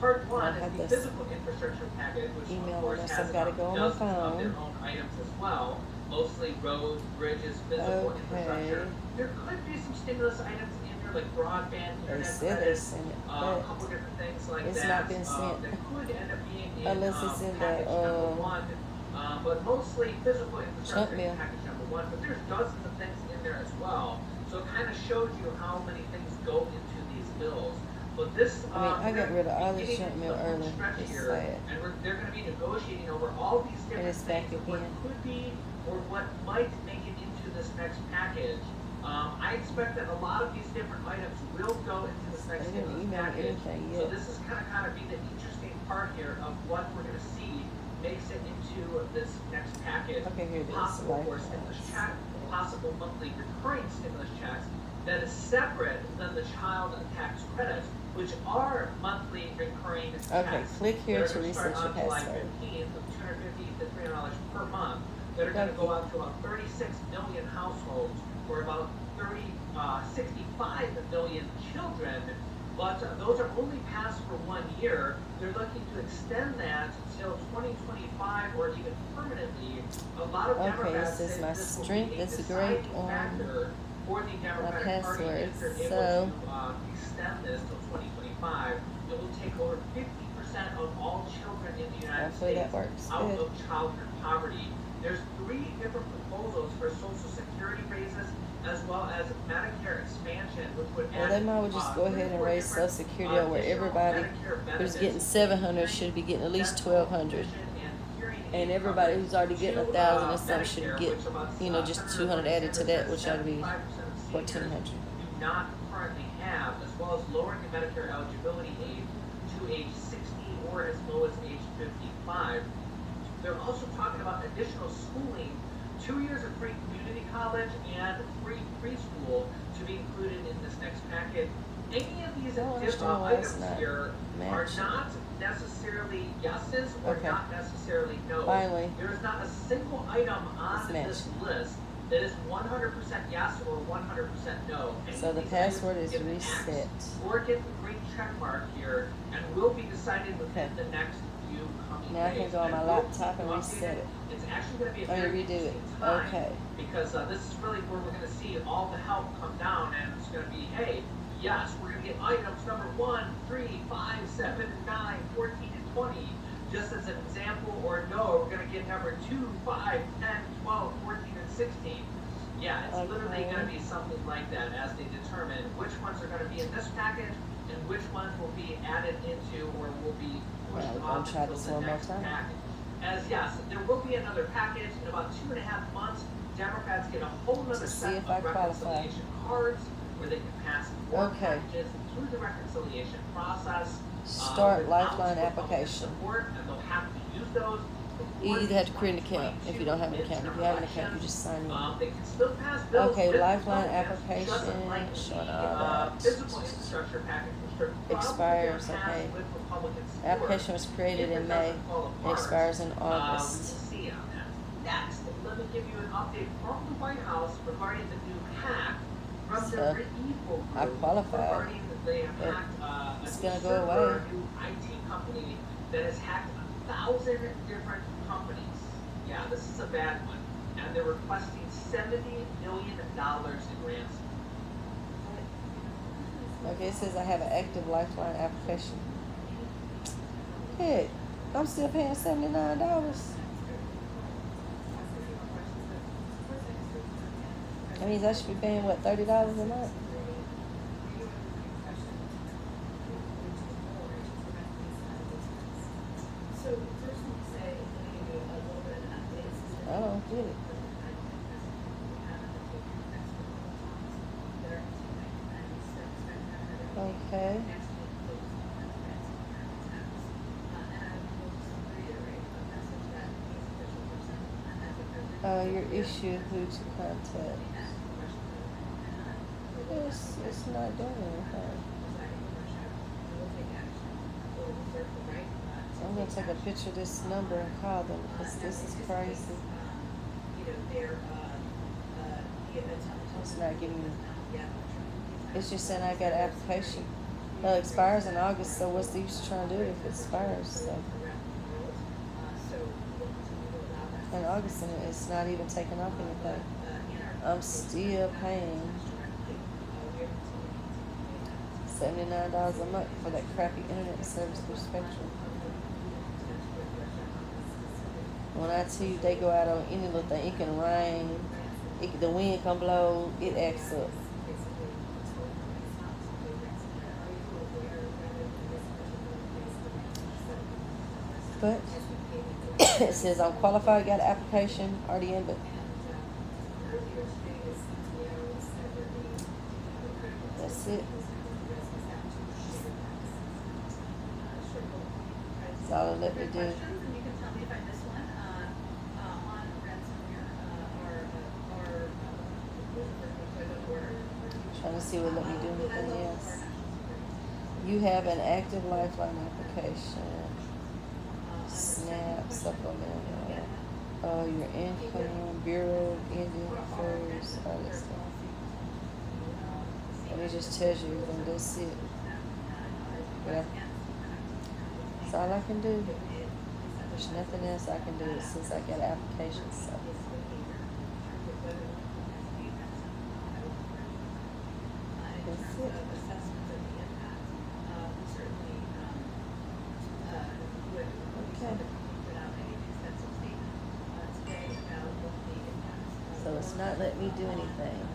Part one I have this physical infrastructure package, email of on course this. has I've gotta go on my phone. their own items as well, mostly roads, bridges, physical Okay. infrastructure. There could be some stimulus items in there like broadband, They internet said they sent it, uh, a couple different things like it's that. not been uh, sent. that could end up being in, Unless um, it's in the, um, one, uh, but mostly physical infrastructure in package number one. But there's dozens of things in there as well. So it kind of shows you how many things go these bills. But this, I mean, uh, I got rid of all this junk mail early. It's here, sad. and we're, they're going to be negotiating over all these different it's back things, what again. could be or what might make it into this next package. Um, I expect that a lot of these different items will go into this next package. So this is kind of kind of be the interesting part here of what we're going to see makes it into this next package. Okay, here it is. Possible for stimulus plans. check, possible monthly recurring stimulus checks that is separate than the child tax credits, which are monthly recurring checks. Okay, click here to reset your password. 15th of 250 to 300 dollars per month that are going to go out to about 36 million households or about 30, uh, 65 million children But uh, those are only passed for one year. They're looking to extend that until 2025 or even permanently. A lot of Okay, Democrats this is my this strength. That's a great one. factor for the Democratic Party password. if they're able So- to uh, extend this till 2025. It will take over 50% of all children in the United Hopefully that States works. out Good. of childhood poverty. There's three different proposals for Social Security raises as well as Medicare expansion, which would Well, add. they might well just uh, go ahead and raise Social Security uh, where everybody who's getting seven hundred should be getting at least twelve hundred. vision, and And everybody who's already getting a thousand or something should get, you know, just two hundred added to that, which to be 75% of fourteen seniors hundred. do not currently have, as well as lowering the Medicare eligibility age to age 60 or as low as age 55. They're also talking about additional schooling, two years of free community college and free preschool to be included in this next packet. Any of these oh, I don't addi- understand why it's items here are not necessarily yeses or Okay. not necessarily no. Finally. There is not a single item on this list that is 100% yes or 100% no. Any So the password is get an X reset. or get the green check mark here and will be decided within Okay. the next few coming Now I can go on my laptop and reset it. It's actually going to be a Oh, very redo it. Okay. because uh, this is really where we're going to see all the help come down and it's going to be, hey, yes, we're going to get items number 1, 3, 5, 7, 9, 14, and 20 just as an example or no, we're going to get number 2, 5, 10, 12, 14, and 16. Yeah, it's literally going to be something like that as they determine which ones are going to be in this package and which ones will be added into or will be pushed Well, off until the next time. package. As yes, there will be another package in about two and a half months. Democrats get a whole see set of qualify. cards where they can pass more Okay. packages through the reconciliation process. uh, Start without Lifeline application. Support, and they'll have to use those. You either have to create an account. If you don't have an account, if you have an account, you just sign in. um, they can still pass bills. Okay, Lifeline application, like the, showing all uh, that. Physical infrastructure package, which are probably Expires, okay. Application was created in May, it expires in uh, will August. see on that. Next, let me give you an update from the White House regarding the new hack from So. I a it's gonna go away. IT company that has hacked a thousand different companies. Yeah, this is a bad one. And they're requesting seventy million dollars in ransom. Okay, it says I have an active Lifeline application. Heck, I'm still paying seventy-nine dollars. That means I should be paying, what, thirty dollars a month? So first let me say, let me give you a little bit of an update. This is the- I don't get it. Okay. Uh, your issue, who to contact. Not doing anything. I'm gonna take a picture of this number and call them because this is crazy. It's not giving me, it's just saying I got an application. It expires in August, so what's the use of trying to do if it expires, so. In August and it's not even taking off anything. I'm still paying seventy-nine dollars a month for that crappy internet service through Spectrum. When I tell you they go out on any little thing, it can rain, it the wind can blow, it acts up. But it says I'm qualified, got an application already in, but that's it. That's all it let me do. Questions, and you can tell me if I missed one, uh, uh, on ransomware, uh, or, uh, or, uh, order. Trying to see what let me do Uh, anything else. for national security. You have an active lifeline application. Uh, SNAP supplemental. Uh, your income, Bureau Indian Affairs, all that stuff. Let me just tell you everything. That's it. Yeah. That's all I can do. There's nothing else I can do since I got applications, so. It's not letting me do anything.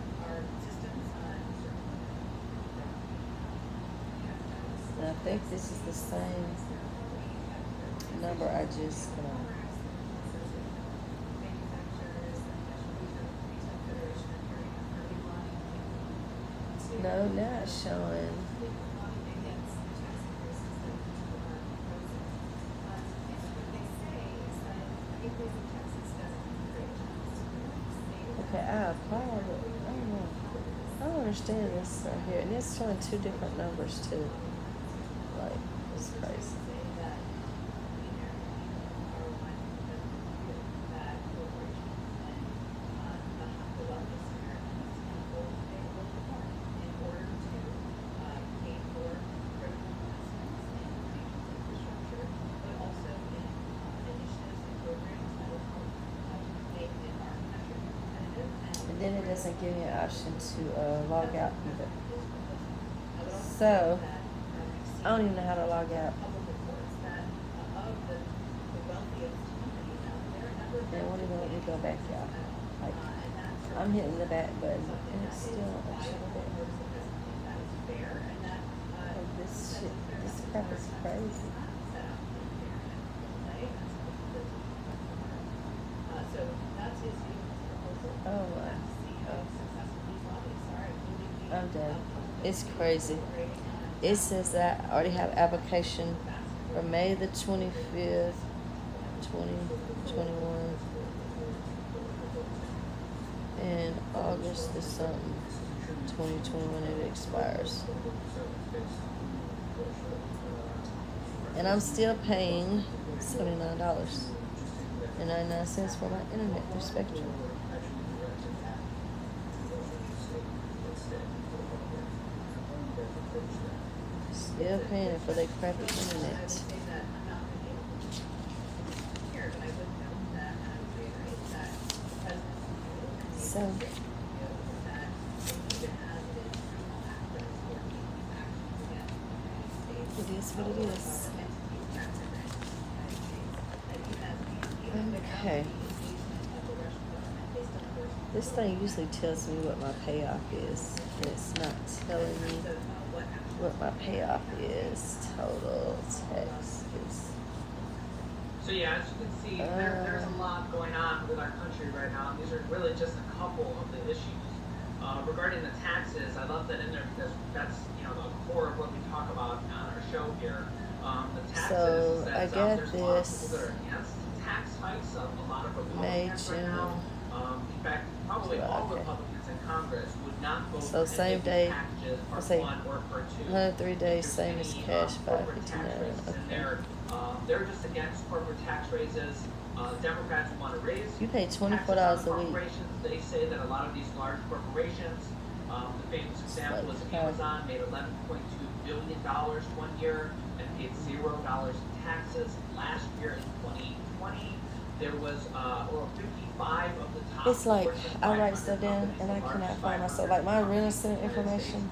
I think this is the same number I just, uh, no, now it's showing. Okay, I applied, I don't know. I don't understand this right here, and it's showing two different numbers too. Like, it's crazy. And then it doesn't give me an option to uh, log out either. So, I don't even know how to log out. They won't even let me go back out. Like, I'm hitting the back button and it's still not showing it. Like, this shit, this crap is crazy. Oh my. I'm. It's crazy. It says that I already have application for May the twenty fifth, twenty twenty one. And August the something, twenty twenty one it expires. And I'm still paying seventy nine dollars and ninety nine cents for my internet through Spectrum. Still for their crappy internet. So it is what it is. Okay. This thing usually tells me what my payoff is, and it's not telling me what my payoff is. Total tax is. So yeah, as you can see, there, there's a lot going on with our country right now. These are really just a couple of the issues. Uh, regarding the taxes, I love that in there because that's you know the core of what we talk about on our show here. Um, the taxes So, is that I um, got there's a lot of this people that are against tax hikes. A, a lot of Republicans right now. Um, in fact, probably all okay. Republicans Congress would not vote So same any of these day, for say one or for two. 103 days, same as cash, corporate tax 559. raises in Okay. Uh, they're just against corporate tax raises. Uh, Democrats want to raise You pay taxes $24 a week. They say that a lot of these large corporations, um, the famous example is. Amazon made 11.2 billion dollars one year and paid zero dollars in taxes. Last year in 2020, there was uh, or 55 of the. It's like I write stuff down and I cannot find myself. Like my real estate information.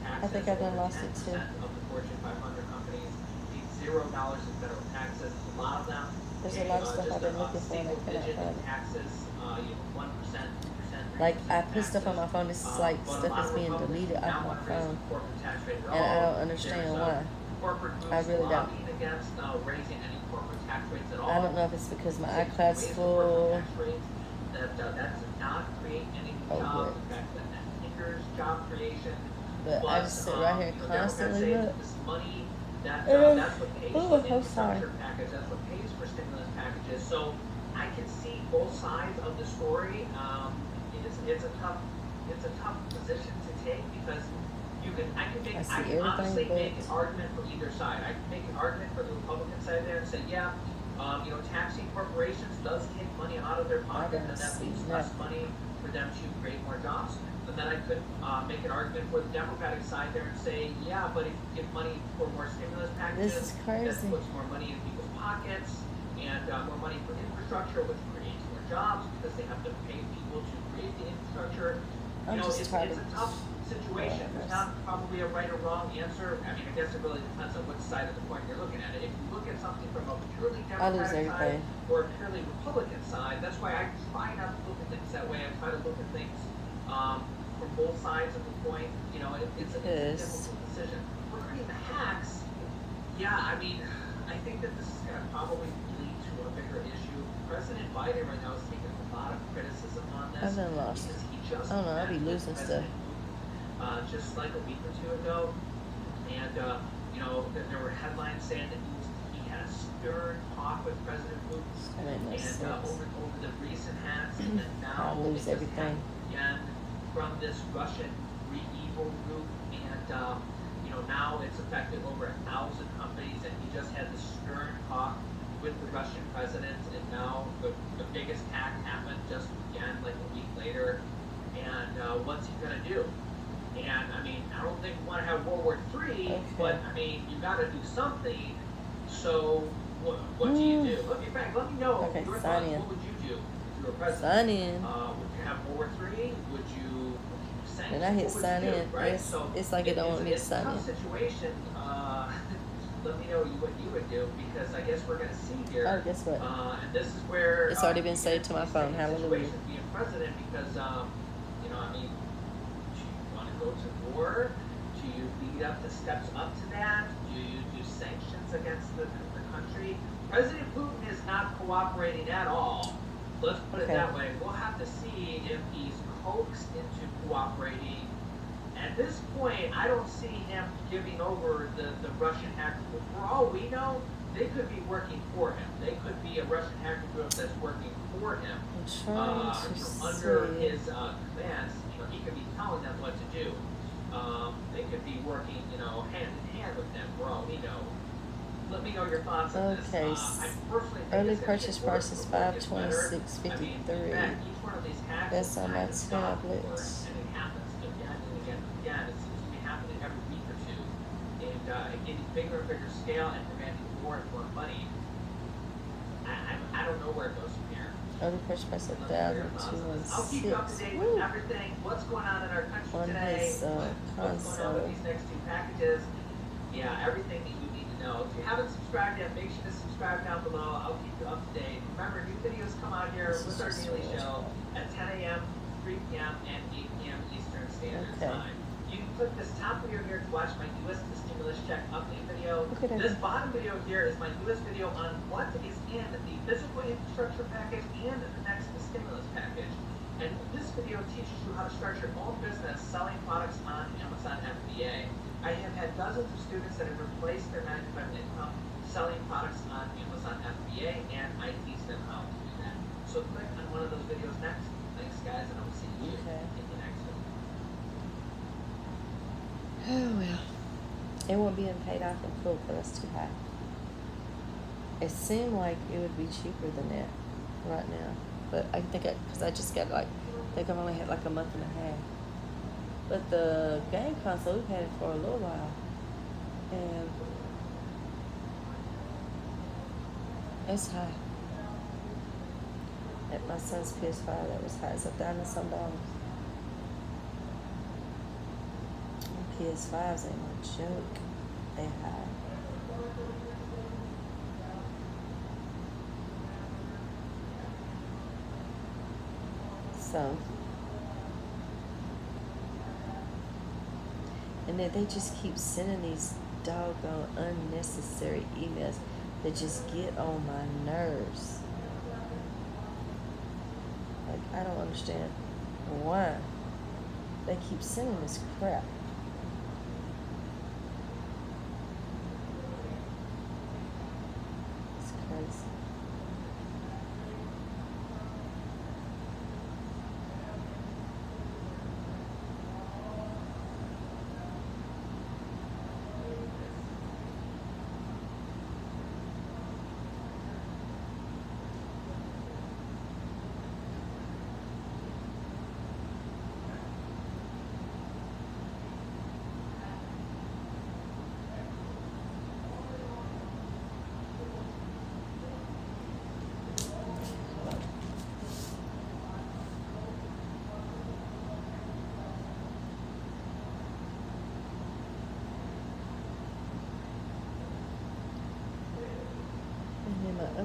taxes. think I done lost it too. 10% Of the Fortune 500 companies paid zero dollars in federal taxes. A lot of them. There's a lot of stuff I've been looking for and I cannot find. Percent. Like I put stuff on my phone. Is like stuff is being deleted off my phone, and I don't understand why. I really don't. I don't know if it's because my iCloud's full. corporate tax rates, That, that does not create any new Oh, jobs, boy. in fact, that that hinders job creation. But I just sit um, right here you know, Democrats constantly look. This money, that, Uh, that's what pays oh, for the I'm sorry. package, that's what pays for stimulus packages. So I can see both sides of the story. Um, it's, it's a tough, it's a tough position to take because you can, I can make, I I can honestly make an argument for either side. I can make an argument for the Republican side there and say, yeah, Um, you know, taxing corporations does take money out of their pocket, and that leaves less money for them to create more jobs. And then I could uh, make an argument for the Democratic side there and say, yeah, but if you give money for more stimulus packages, This is crazy. that puts more money in people's pockets and uh, more money for infrastructure, which creates more jobs because they have to pay people to create the infrastructure. You I'm know, just it's, it's a tough situation. There's not probably a right or wrong answer. I mean, I guess it really depends on which side of the coin you're looking at it. If you look at something from a purely Democratic side or a purely Republican side, that's why I try not to look at things that way. I try to look at things um, from both sides of the coin. You know, it, it's, a, it's a difficult decision. Regarding the hacks, yeah, I mean, I think that this is going to probably lead to a bigger issue. President Biden right now is taking a lot of criticism on this. I've been lost. Because he just I don't I met be losing stuff. Uh, just like a week or two ago. And, uh, you know, there, were headlines saying that he, was, he had a stern talk with President Putin. That made no And uh, over, over the recent hacks, and then now I lose everything. again from this Russian re evil group, and um, you know now it's affected over a thousand companies, and he just had this stern talk with the Russian president, and now the, the biggest hack happened just again like a week later, and uh, what's he gonna do? And I mean, I don't think we want to have World War Three, Okay. but I mean, you got to do something. So what, what do you Mm. do? Let me back. Let me know Okay, your sign thoughts. in. What would you do if you were president? Sign in. Uh, would you have World War Three? Would you? Sanction? And I hit sign you do, in. Right? It's- so it's like it don't want me to sign in. situation. Uh, let me know what you would do because I guess we're gonna see here. Oh, guess what? Uh, and this is where It's already uh, been saved to my phone. Hallelujah. Being president because um, you know, I mean, do you want to go to war? Do you lead up the steps up to that? Do you do sanctions against the, the country? President Putin is not cooperating at all. Let's put it that way. We'll have to see if he's coaxed into cooperating. At this point, I don't see him giving over the, the Russian hacker group. For all we know, they could be working for him. They could be a Russian hacker group that's working for him uh, under see. his uh, commands, you know, he could be telling them what to do. Um, they could be working, you know, hand in hand with him, for all we know. Let me know your thoughts on this. Okay, Uh, s- I personally think early purchase price is before it gets better. 526.53. I mean, in fact, each one of these hacks That's on my kind of stopped before, tablets. And it happens again and again and again. It seems to be happening every week or two. And uh, getting bigger and bigger scale and demanding more and more money. I, I, I don't know where it goes from here. Early purchase price of Let me know your on. I'll keep you up to 1,216. date with everything, what's going on in our country today, his, uh, what's going on console. with these next two packages. Yeah, everything that you need to know. If you haven't subscribed yet, make sure to subscribe down below. I'll keep you up to date. Remember, new videos come out here This with our daily show at 10 a.m., 3 p.m., and 8 p.m. Eastern Standard Okay. Time. You can click this top video here to watch my newest stimulus check update video. This bottom video here is my newest video on what is in the physical infrastructure package and the next stimulus package. And this video teaches you how to start your own business selling products on Amazon FBA. I have had dozens of students that have replaced their 9 to 5 income selling products on Amazon FBA, and I teach them how to do that. So click on one of those videos next. Thanks, guys, and I will see you Okay. in the next one. Oh well. It won't be paid off in full because that's too high. It seemed like it would be cheaper than that right now, but I think I, because I, just got like, I think I've only had like a month and a half. But the game console we've had it for a little while, and it's high. At my son's PS5, that was high. It's a thousand some dollars. PS5s ain't no joke. They high. So, and then they just keep sending these doggone unnecessary emails that just get on my nerves. Like, I don't understand why they keep sending this crap. It's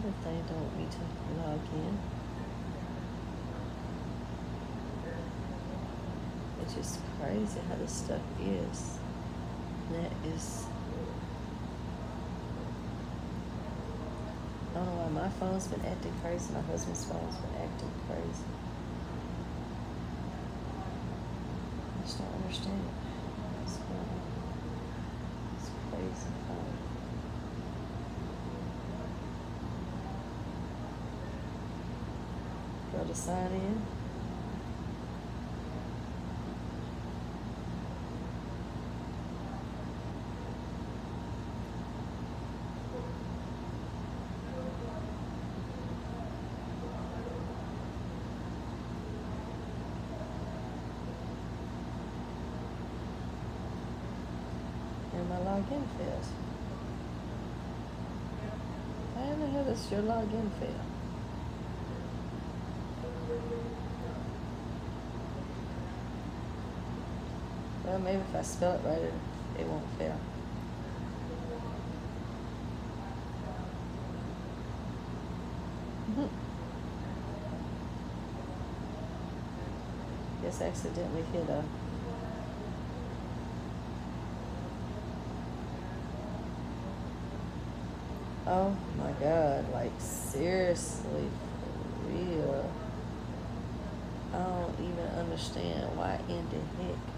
crazy. other thing don't want me to log in. It's just crazy how this stuff is. That is. I don't know why my phone's been acting crazy. My husband's phone's been acting crazy. I just don't understand it. Going? It's crazy. To sign in. And my login fails. In the hell does your login fail? Well, maybe if I spell it right, it, it won't fail. Mhm. Guess I accidentally hit a. Oh my god, like seriously, for real. I don't even understand why in the heck.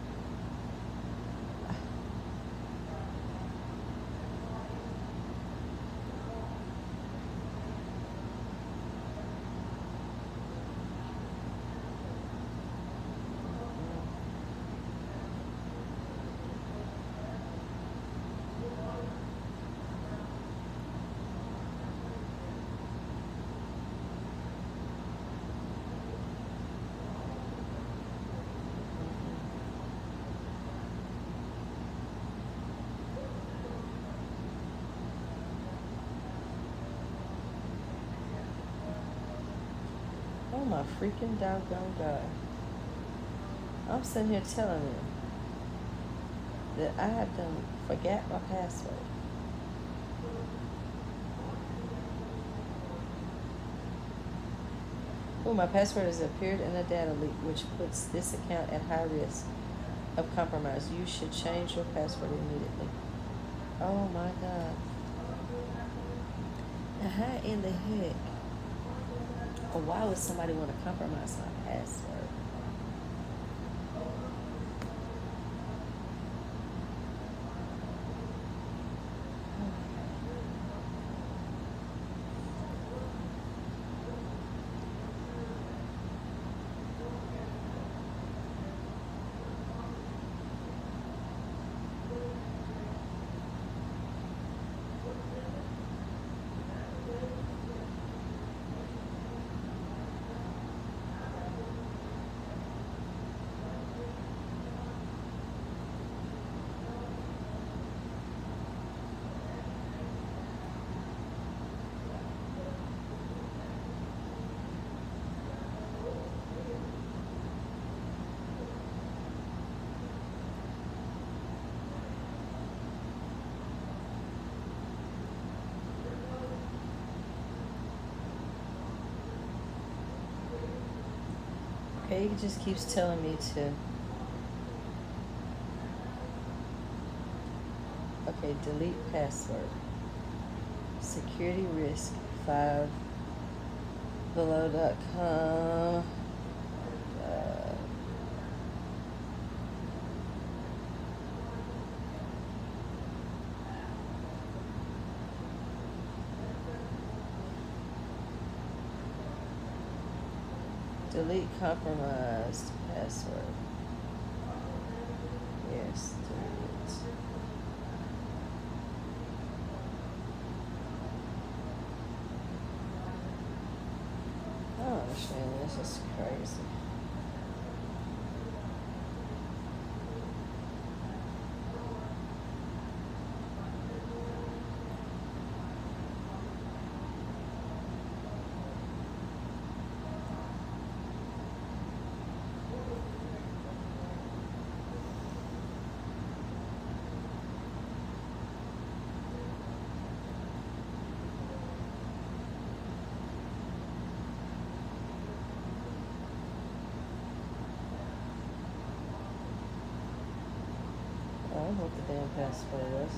My freaking doggone God. I'm sitting here telling you that I have done forgot my password. Oh, my password has appeared in a data leak, which puts this account at high risk of compromise. You should change your password immediately. Oh my God. Now, how in the heck? Or oh, why would somebody want to compromise my password? It just keeps telling me to. Okay, delete password. Security risk five below.com. delete compromised password. The damn password was.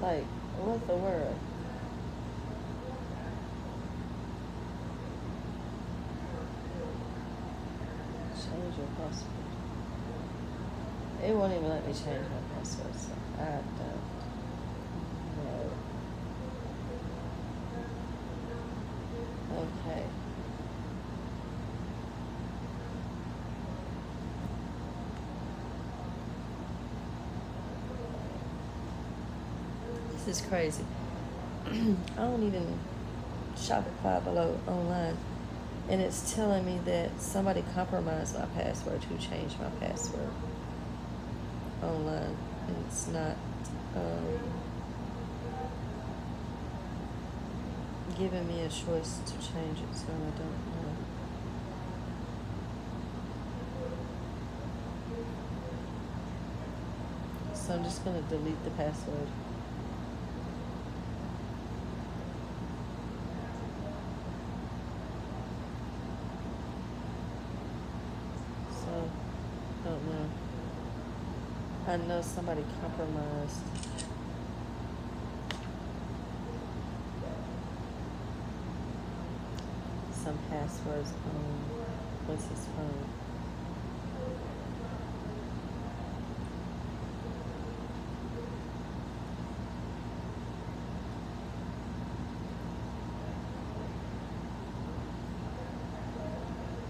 Like, what the world? Change your password. It won't even let me change my password, so I don't know. Okay. This is crazy. I don't even shop at Five Below online, and it's telling me that somebody compromised my password who changed my password online, and it's not um, giving me a choice to change it, so I don't know. So I'm just gonna delete the password. So, don't know. I know somebody compromised. Some passwords on what's his phone.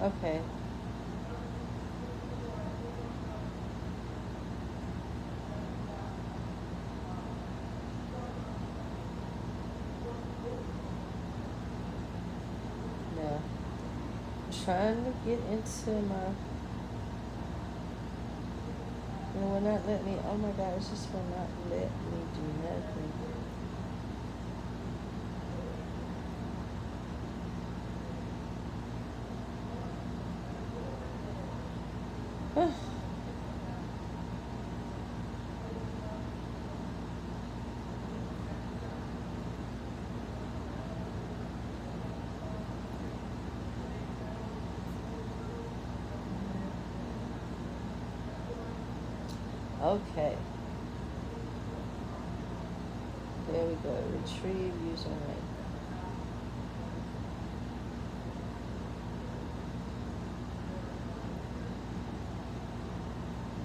Okay. Yeah. Trying to get into my. It will not let me. Oh my God! It's just will not let me do nothing. Okay. There we go. Retrieve username.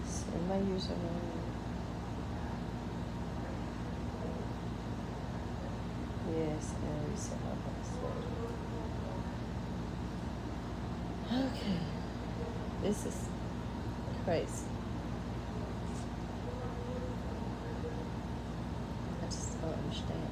Send my username. Yes, and reset my password. Okay. This is crazy. I just don't understand.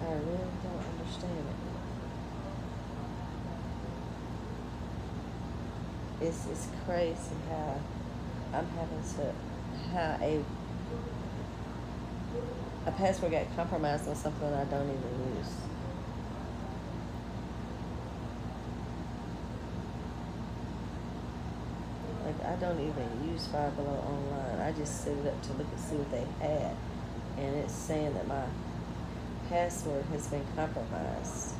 I really don't understand it. It's, it's crazy how I'm having to, how a, a password got compromised on something I don't even use. Like, I don't even use Five Below online. I just set it up to look and see what they had. And it's saying that my password has been compromised.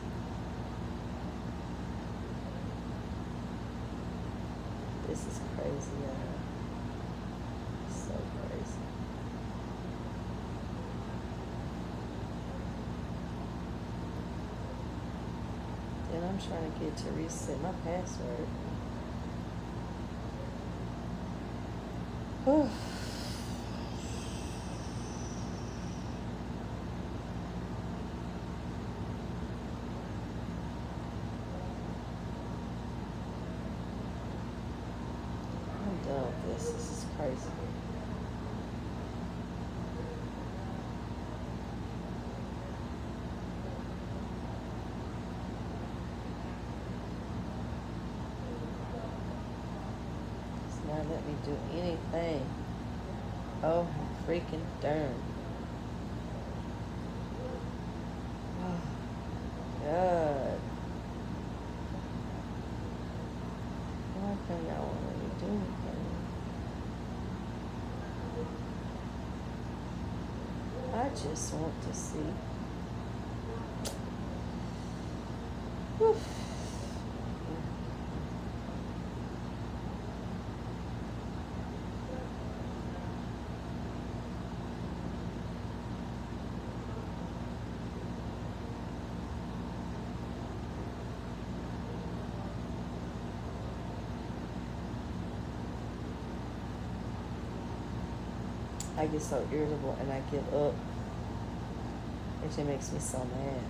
This So crazy. And I'm trying to get to reset my password. I'm done with this. This is crazy. Letting me do anything. Oh, freaking darn. Oh, God. Why can't y'all want to let me do anything? I just want to see. Whew. I get so irritable and I give up. It just makes me so mad.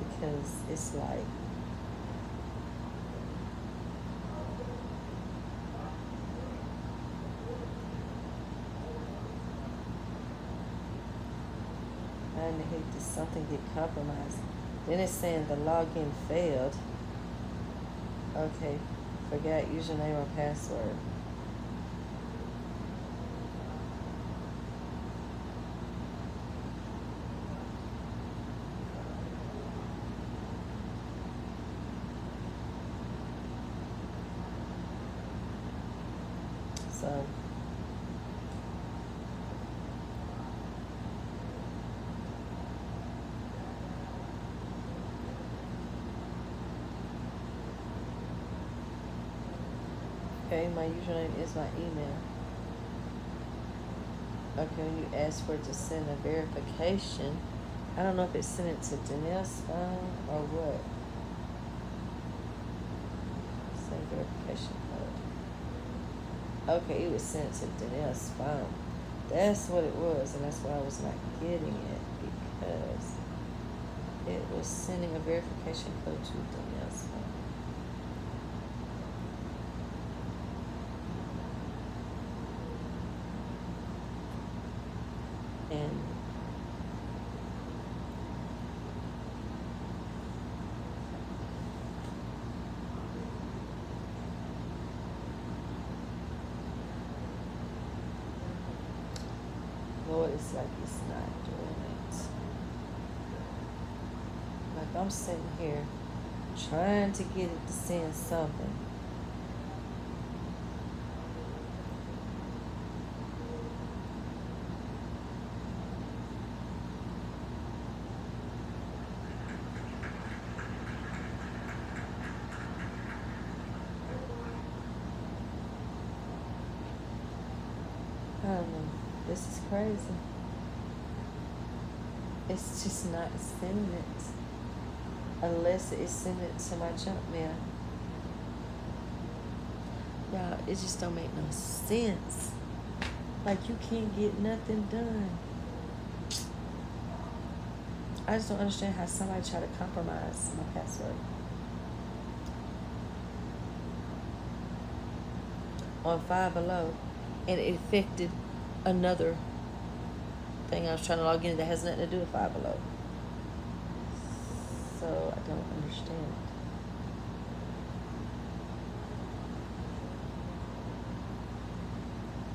Because it's like I hate this something get compromised. Then it's saying the login failed. Okay, forgot username or password. So Okay, my username is my email. Okay, when you ask for it to send a verification, I don't know if it sent it to Danielle's phone or what. Send verification code. Okay, it was sent to Danielle's phone. That's what it was, and that's why I was not getting it because it was sending a verification code to Danielle's phone. And Lord, it's like it's not doing it. Like I'm sitting here trying to get it to send something. I don't know. This is crazy. It's just not sending it. It's sending it to my junk mail. Y'all, it just don't make no sense. Like you can't get nothing done. I just don't understand how somebody try to compromise my password. On Five Below, and it affected another thing I was trying to log in that has nothing to do with Five Below. So I don't understand.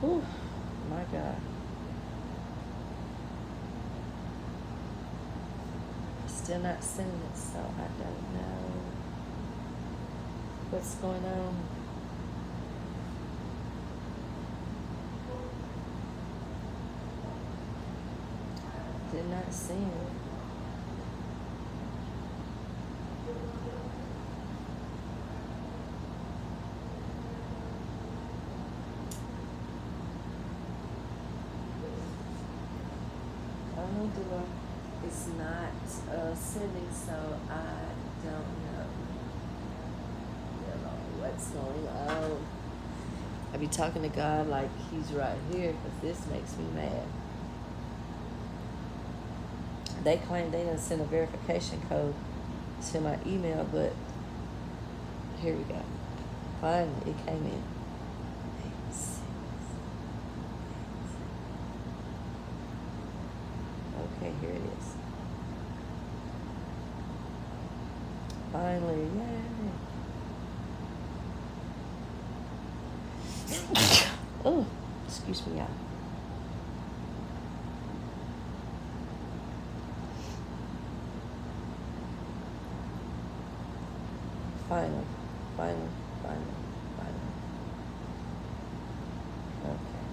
Whew, my God. Still not sending it, so I don't know what's going on. Did not send. Alhamdulillah, it's not uh, sending, so I don't know. Don't know what's going on. I be talking to God like He's right here, because this makes me mad. They claim they didn't send a verification code to my email, but here we go. Finally, it came in. Eight, six, Okay, here it is. Finally, yay. Oh, excuse me, y'all. Final, final, final, final. Okay.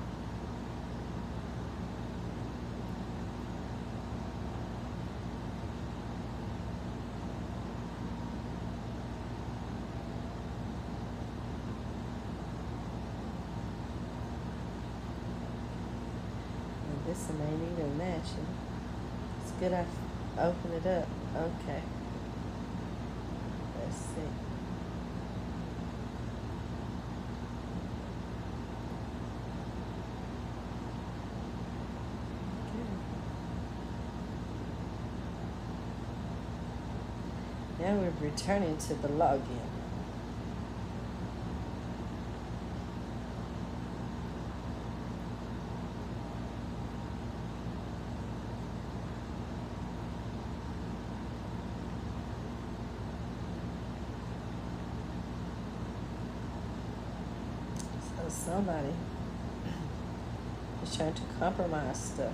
And this one It's good I open it up. Okay. Let's see. Now we're returning to the login. So somebody is trying to compromise stuff.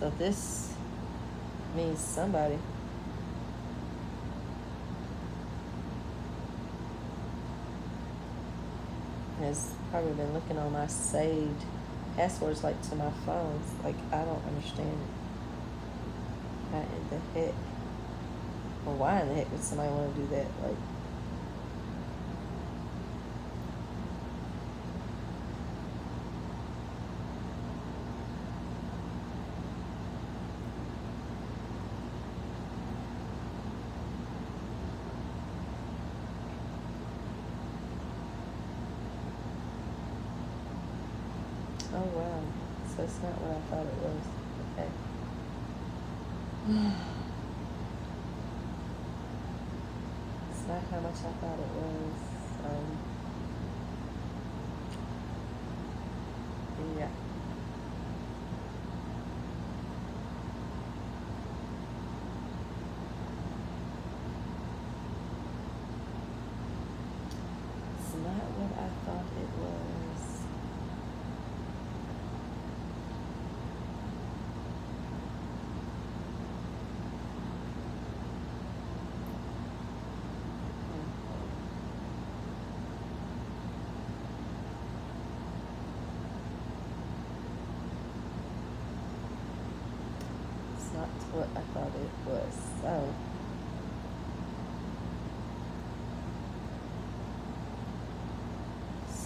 So this means somebody has probably been looking on my saved passwords like to my phones. Like I don't understand it. How in the heck? Or why in the heck would somebody want to do that? Like Oh wow. So it's not what I thought it was. Okay. it's not how much I thought it was. Um, yeah. It's not what I thought it was. It's not what I thought it was.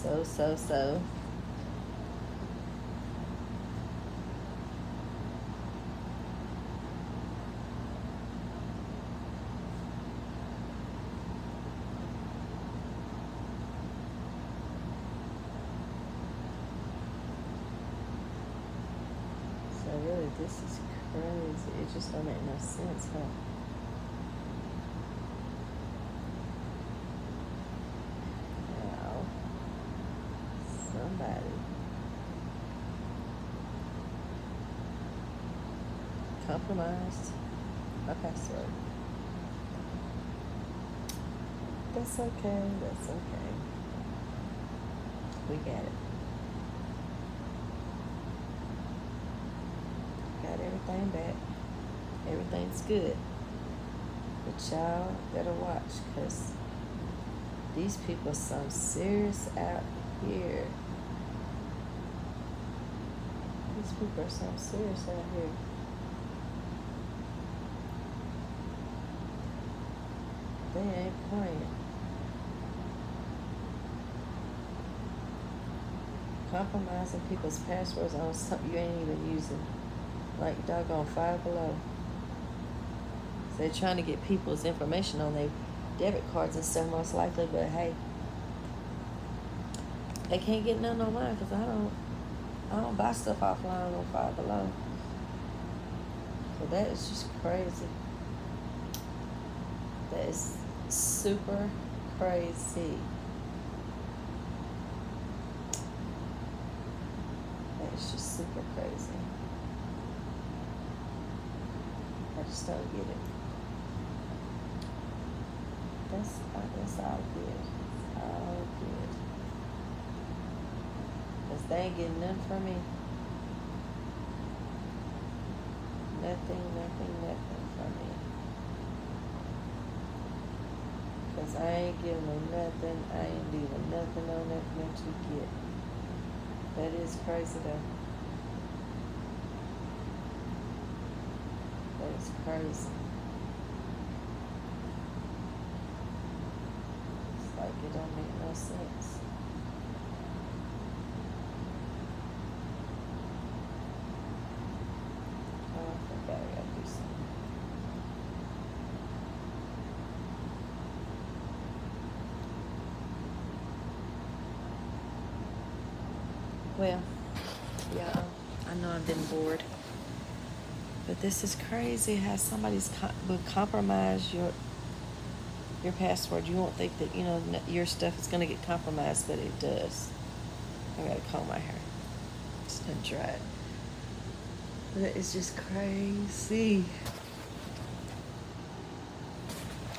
So, so, so. So really, this is crazy. It just don't make no sense? Now, somebody compromised my password. That's okay. That's okay. We got it. Got everything back. Everything's good. But y'all better watch because these people are some serious out here. These people are some serious out here. They ain't playing. Compromising people's passwords on something you ain't even using. Like doggone five below. They're trying to get people's information on their debit cards and stuff most likely, but hey. They can't get none on mine because I don't I don't buy stuff offline on five below. So that is just crazy. That is super crazy. That is just super crazy. I just don't get it. That's uh, that's all good. All good. They ain't getting nothing from me. Nothing, nothing, nothing from me. Cause I ain't giving them nothing. I ain't leaving nothing on that them to get. That is crazy though. That is crazy. It's like it don't make no sense. Oh, I forgot I gotta Oh, do something. Well, yeah, I know I've been bored. But this is crazy how somebody's co- will compromise your your password. You won't think that you know your stuff is going to get compromised, but it does. I gotta comb my hair. Just It's done dried. But it's just crazy.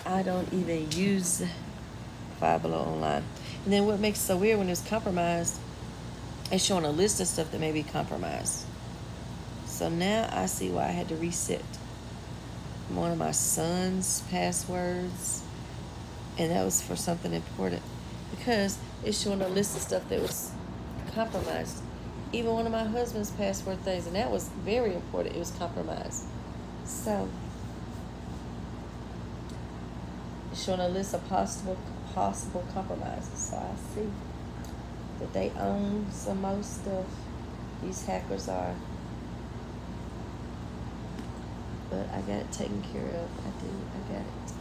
I don't even use Five Below online. And then what makes it so weird when it's compromised, it's showing a list of stuff that may be compromised. So now I see why I had to reset one of my son's passwords. And that was for something important. Because it's showing a list of stuff that was compromised. Even one of my husband's password things, and that was very important. It was compromised. So it's showing a list of possible possible compromises. So I see that they own some most of these hackers are. But I got it taken care of. I do. I got it.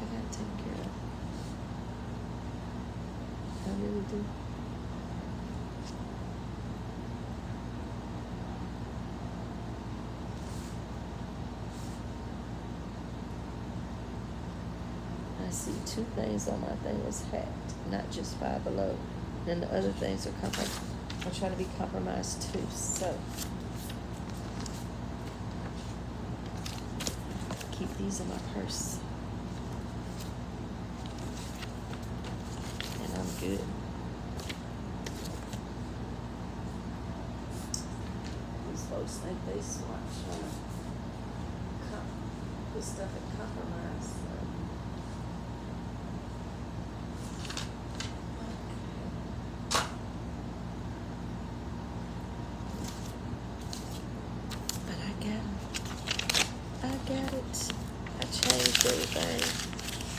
I got it taken care of. I really do. I see two things on my thing was hacked, not just five below. Then the other things are comprom- are trying to be compromised too. So keep these in my purse. And I'm good. These folks think they smart trying to put stuff in compromise. So. But I got it. I got it. I changed everything.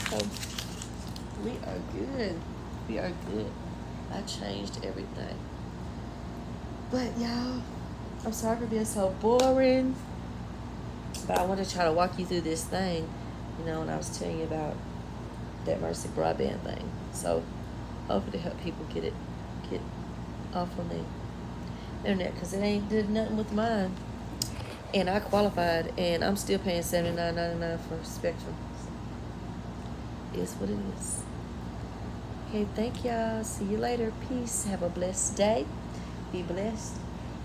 So we are good. We are good. I changed everything. But y'all, I'm sorry for being so boring. But I want to try to walk you through this thing, you know, and I was telling you about that Emergency broadband thing. So hopefully to help people get it get off on the internet because it ain't did nothing with mine. And I qualified and I'm still paying seventy nine ninety nine for Spectrum. It's what it is. Okay, thank y'all. See you later. Peace. Have a blessed day. Be blessed.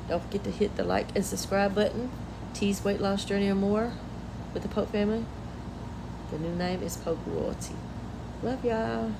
Don't forget to hit the like and subscribe button. T's Weight Loss Journey or more with the Polk family. The new name is Polk Royalty. Love y'all.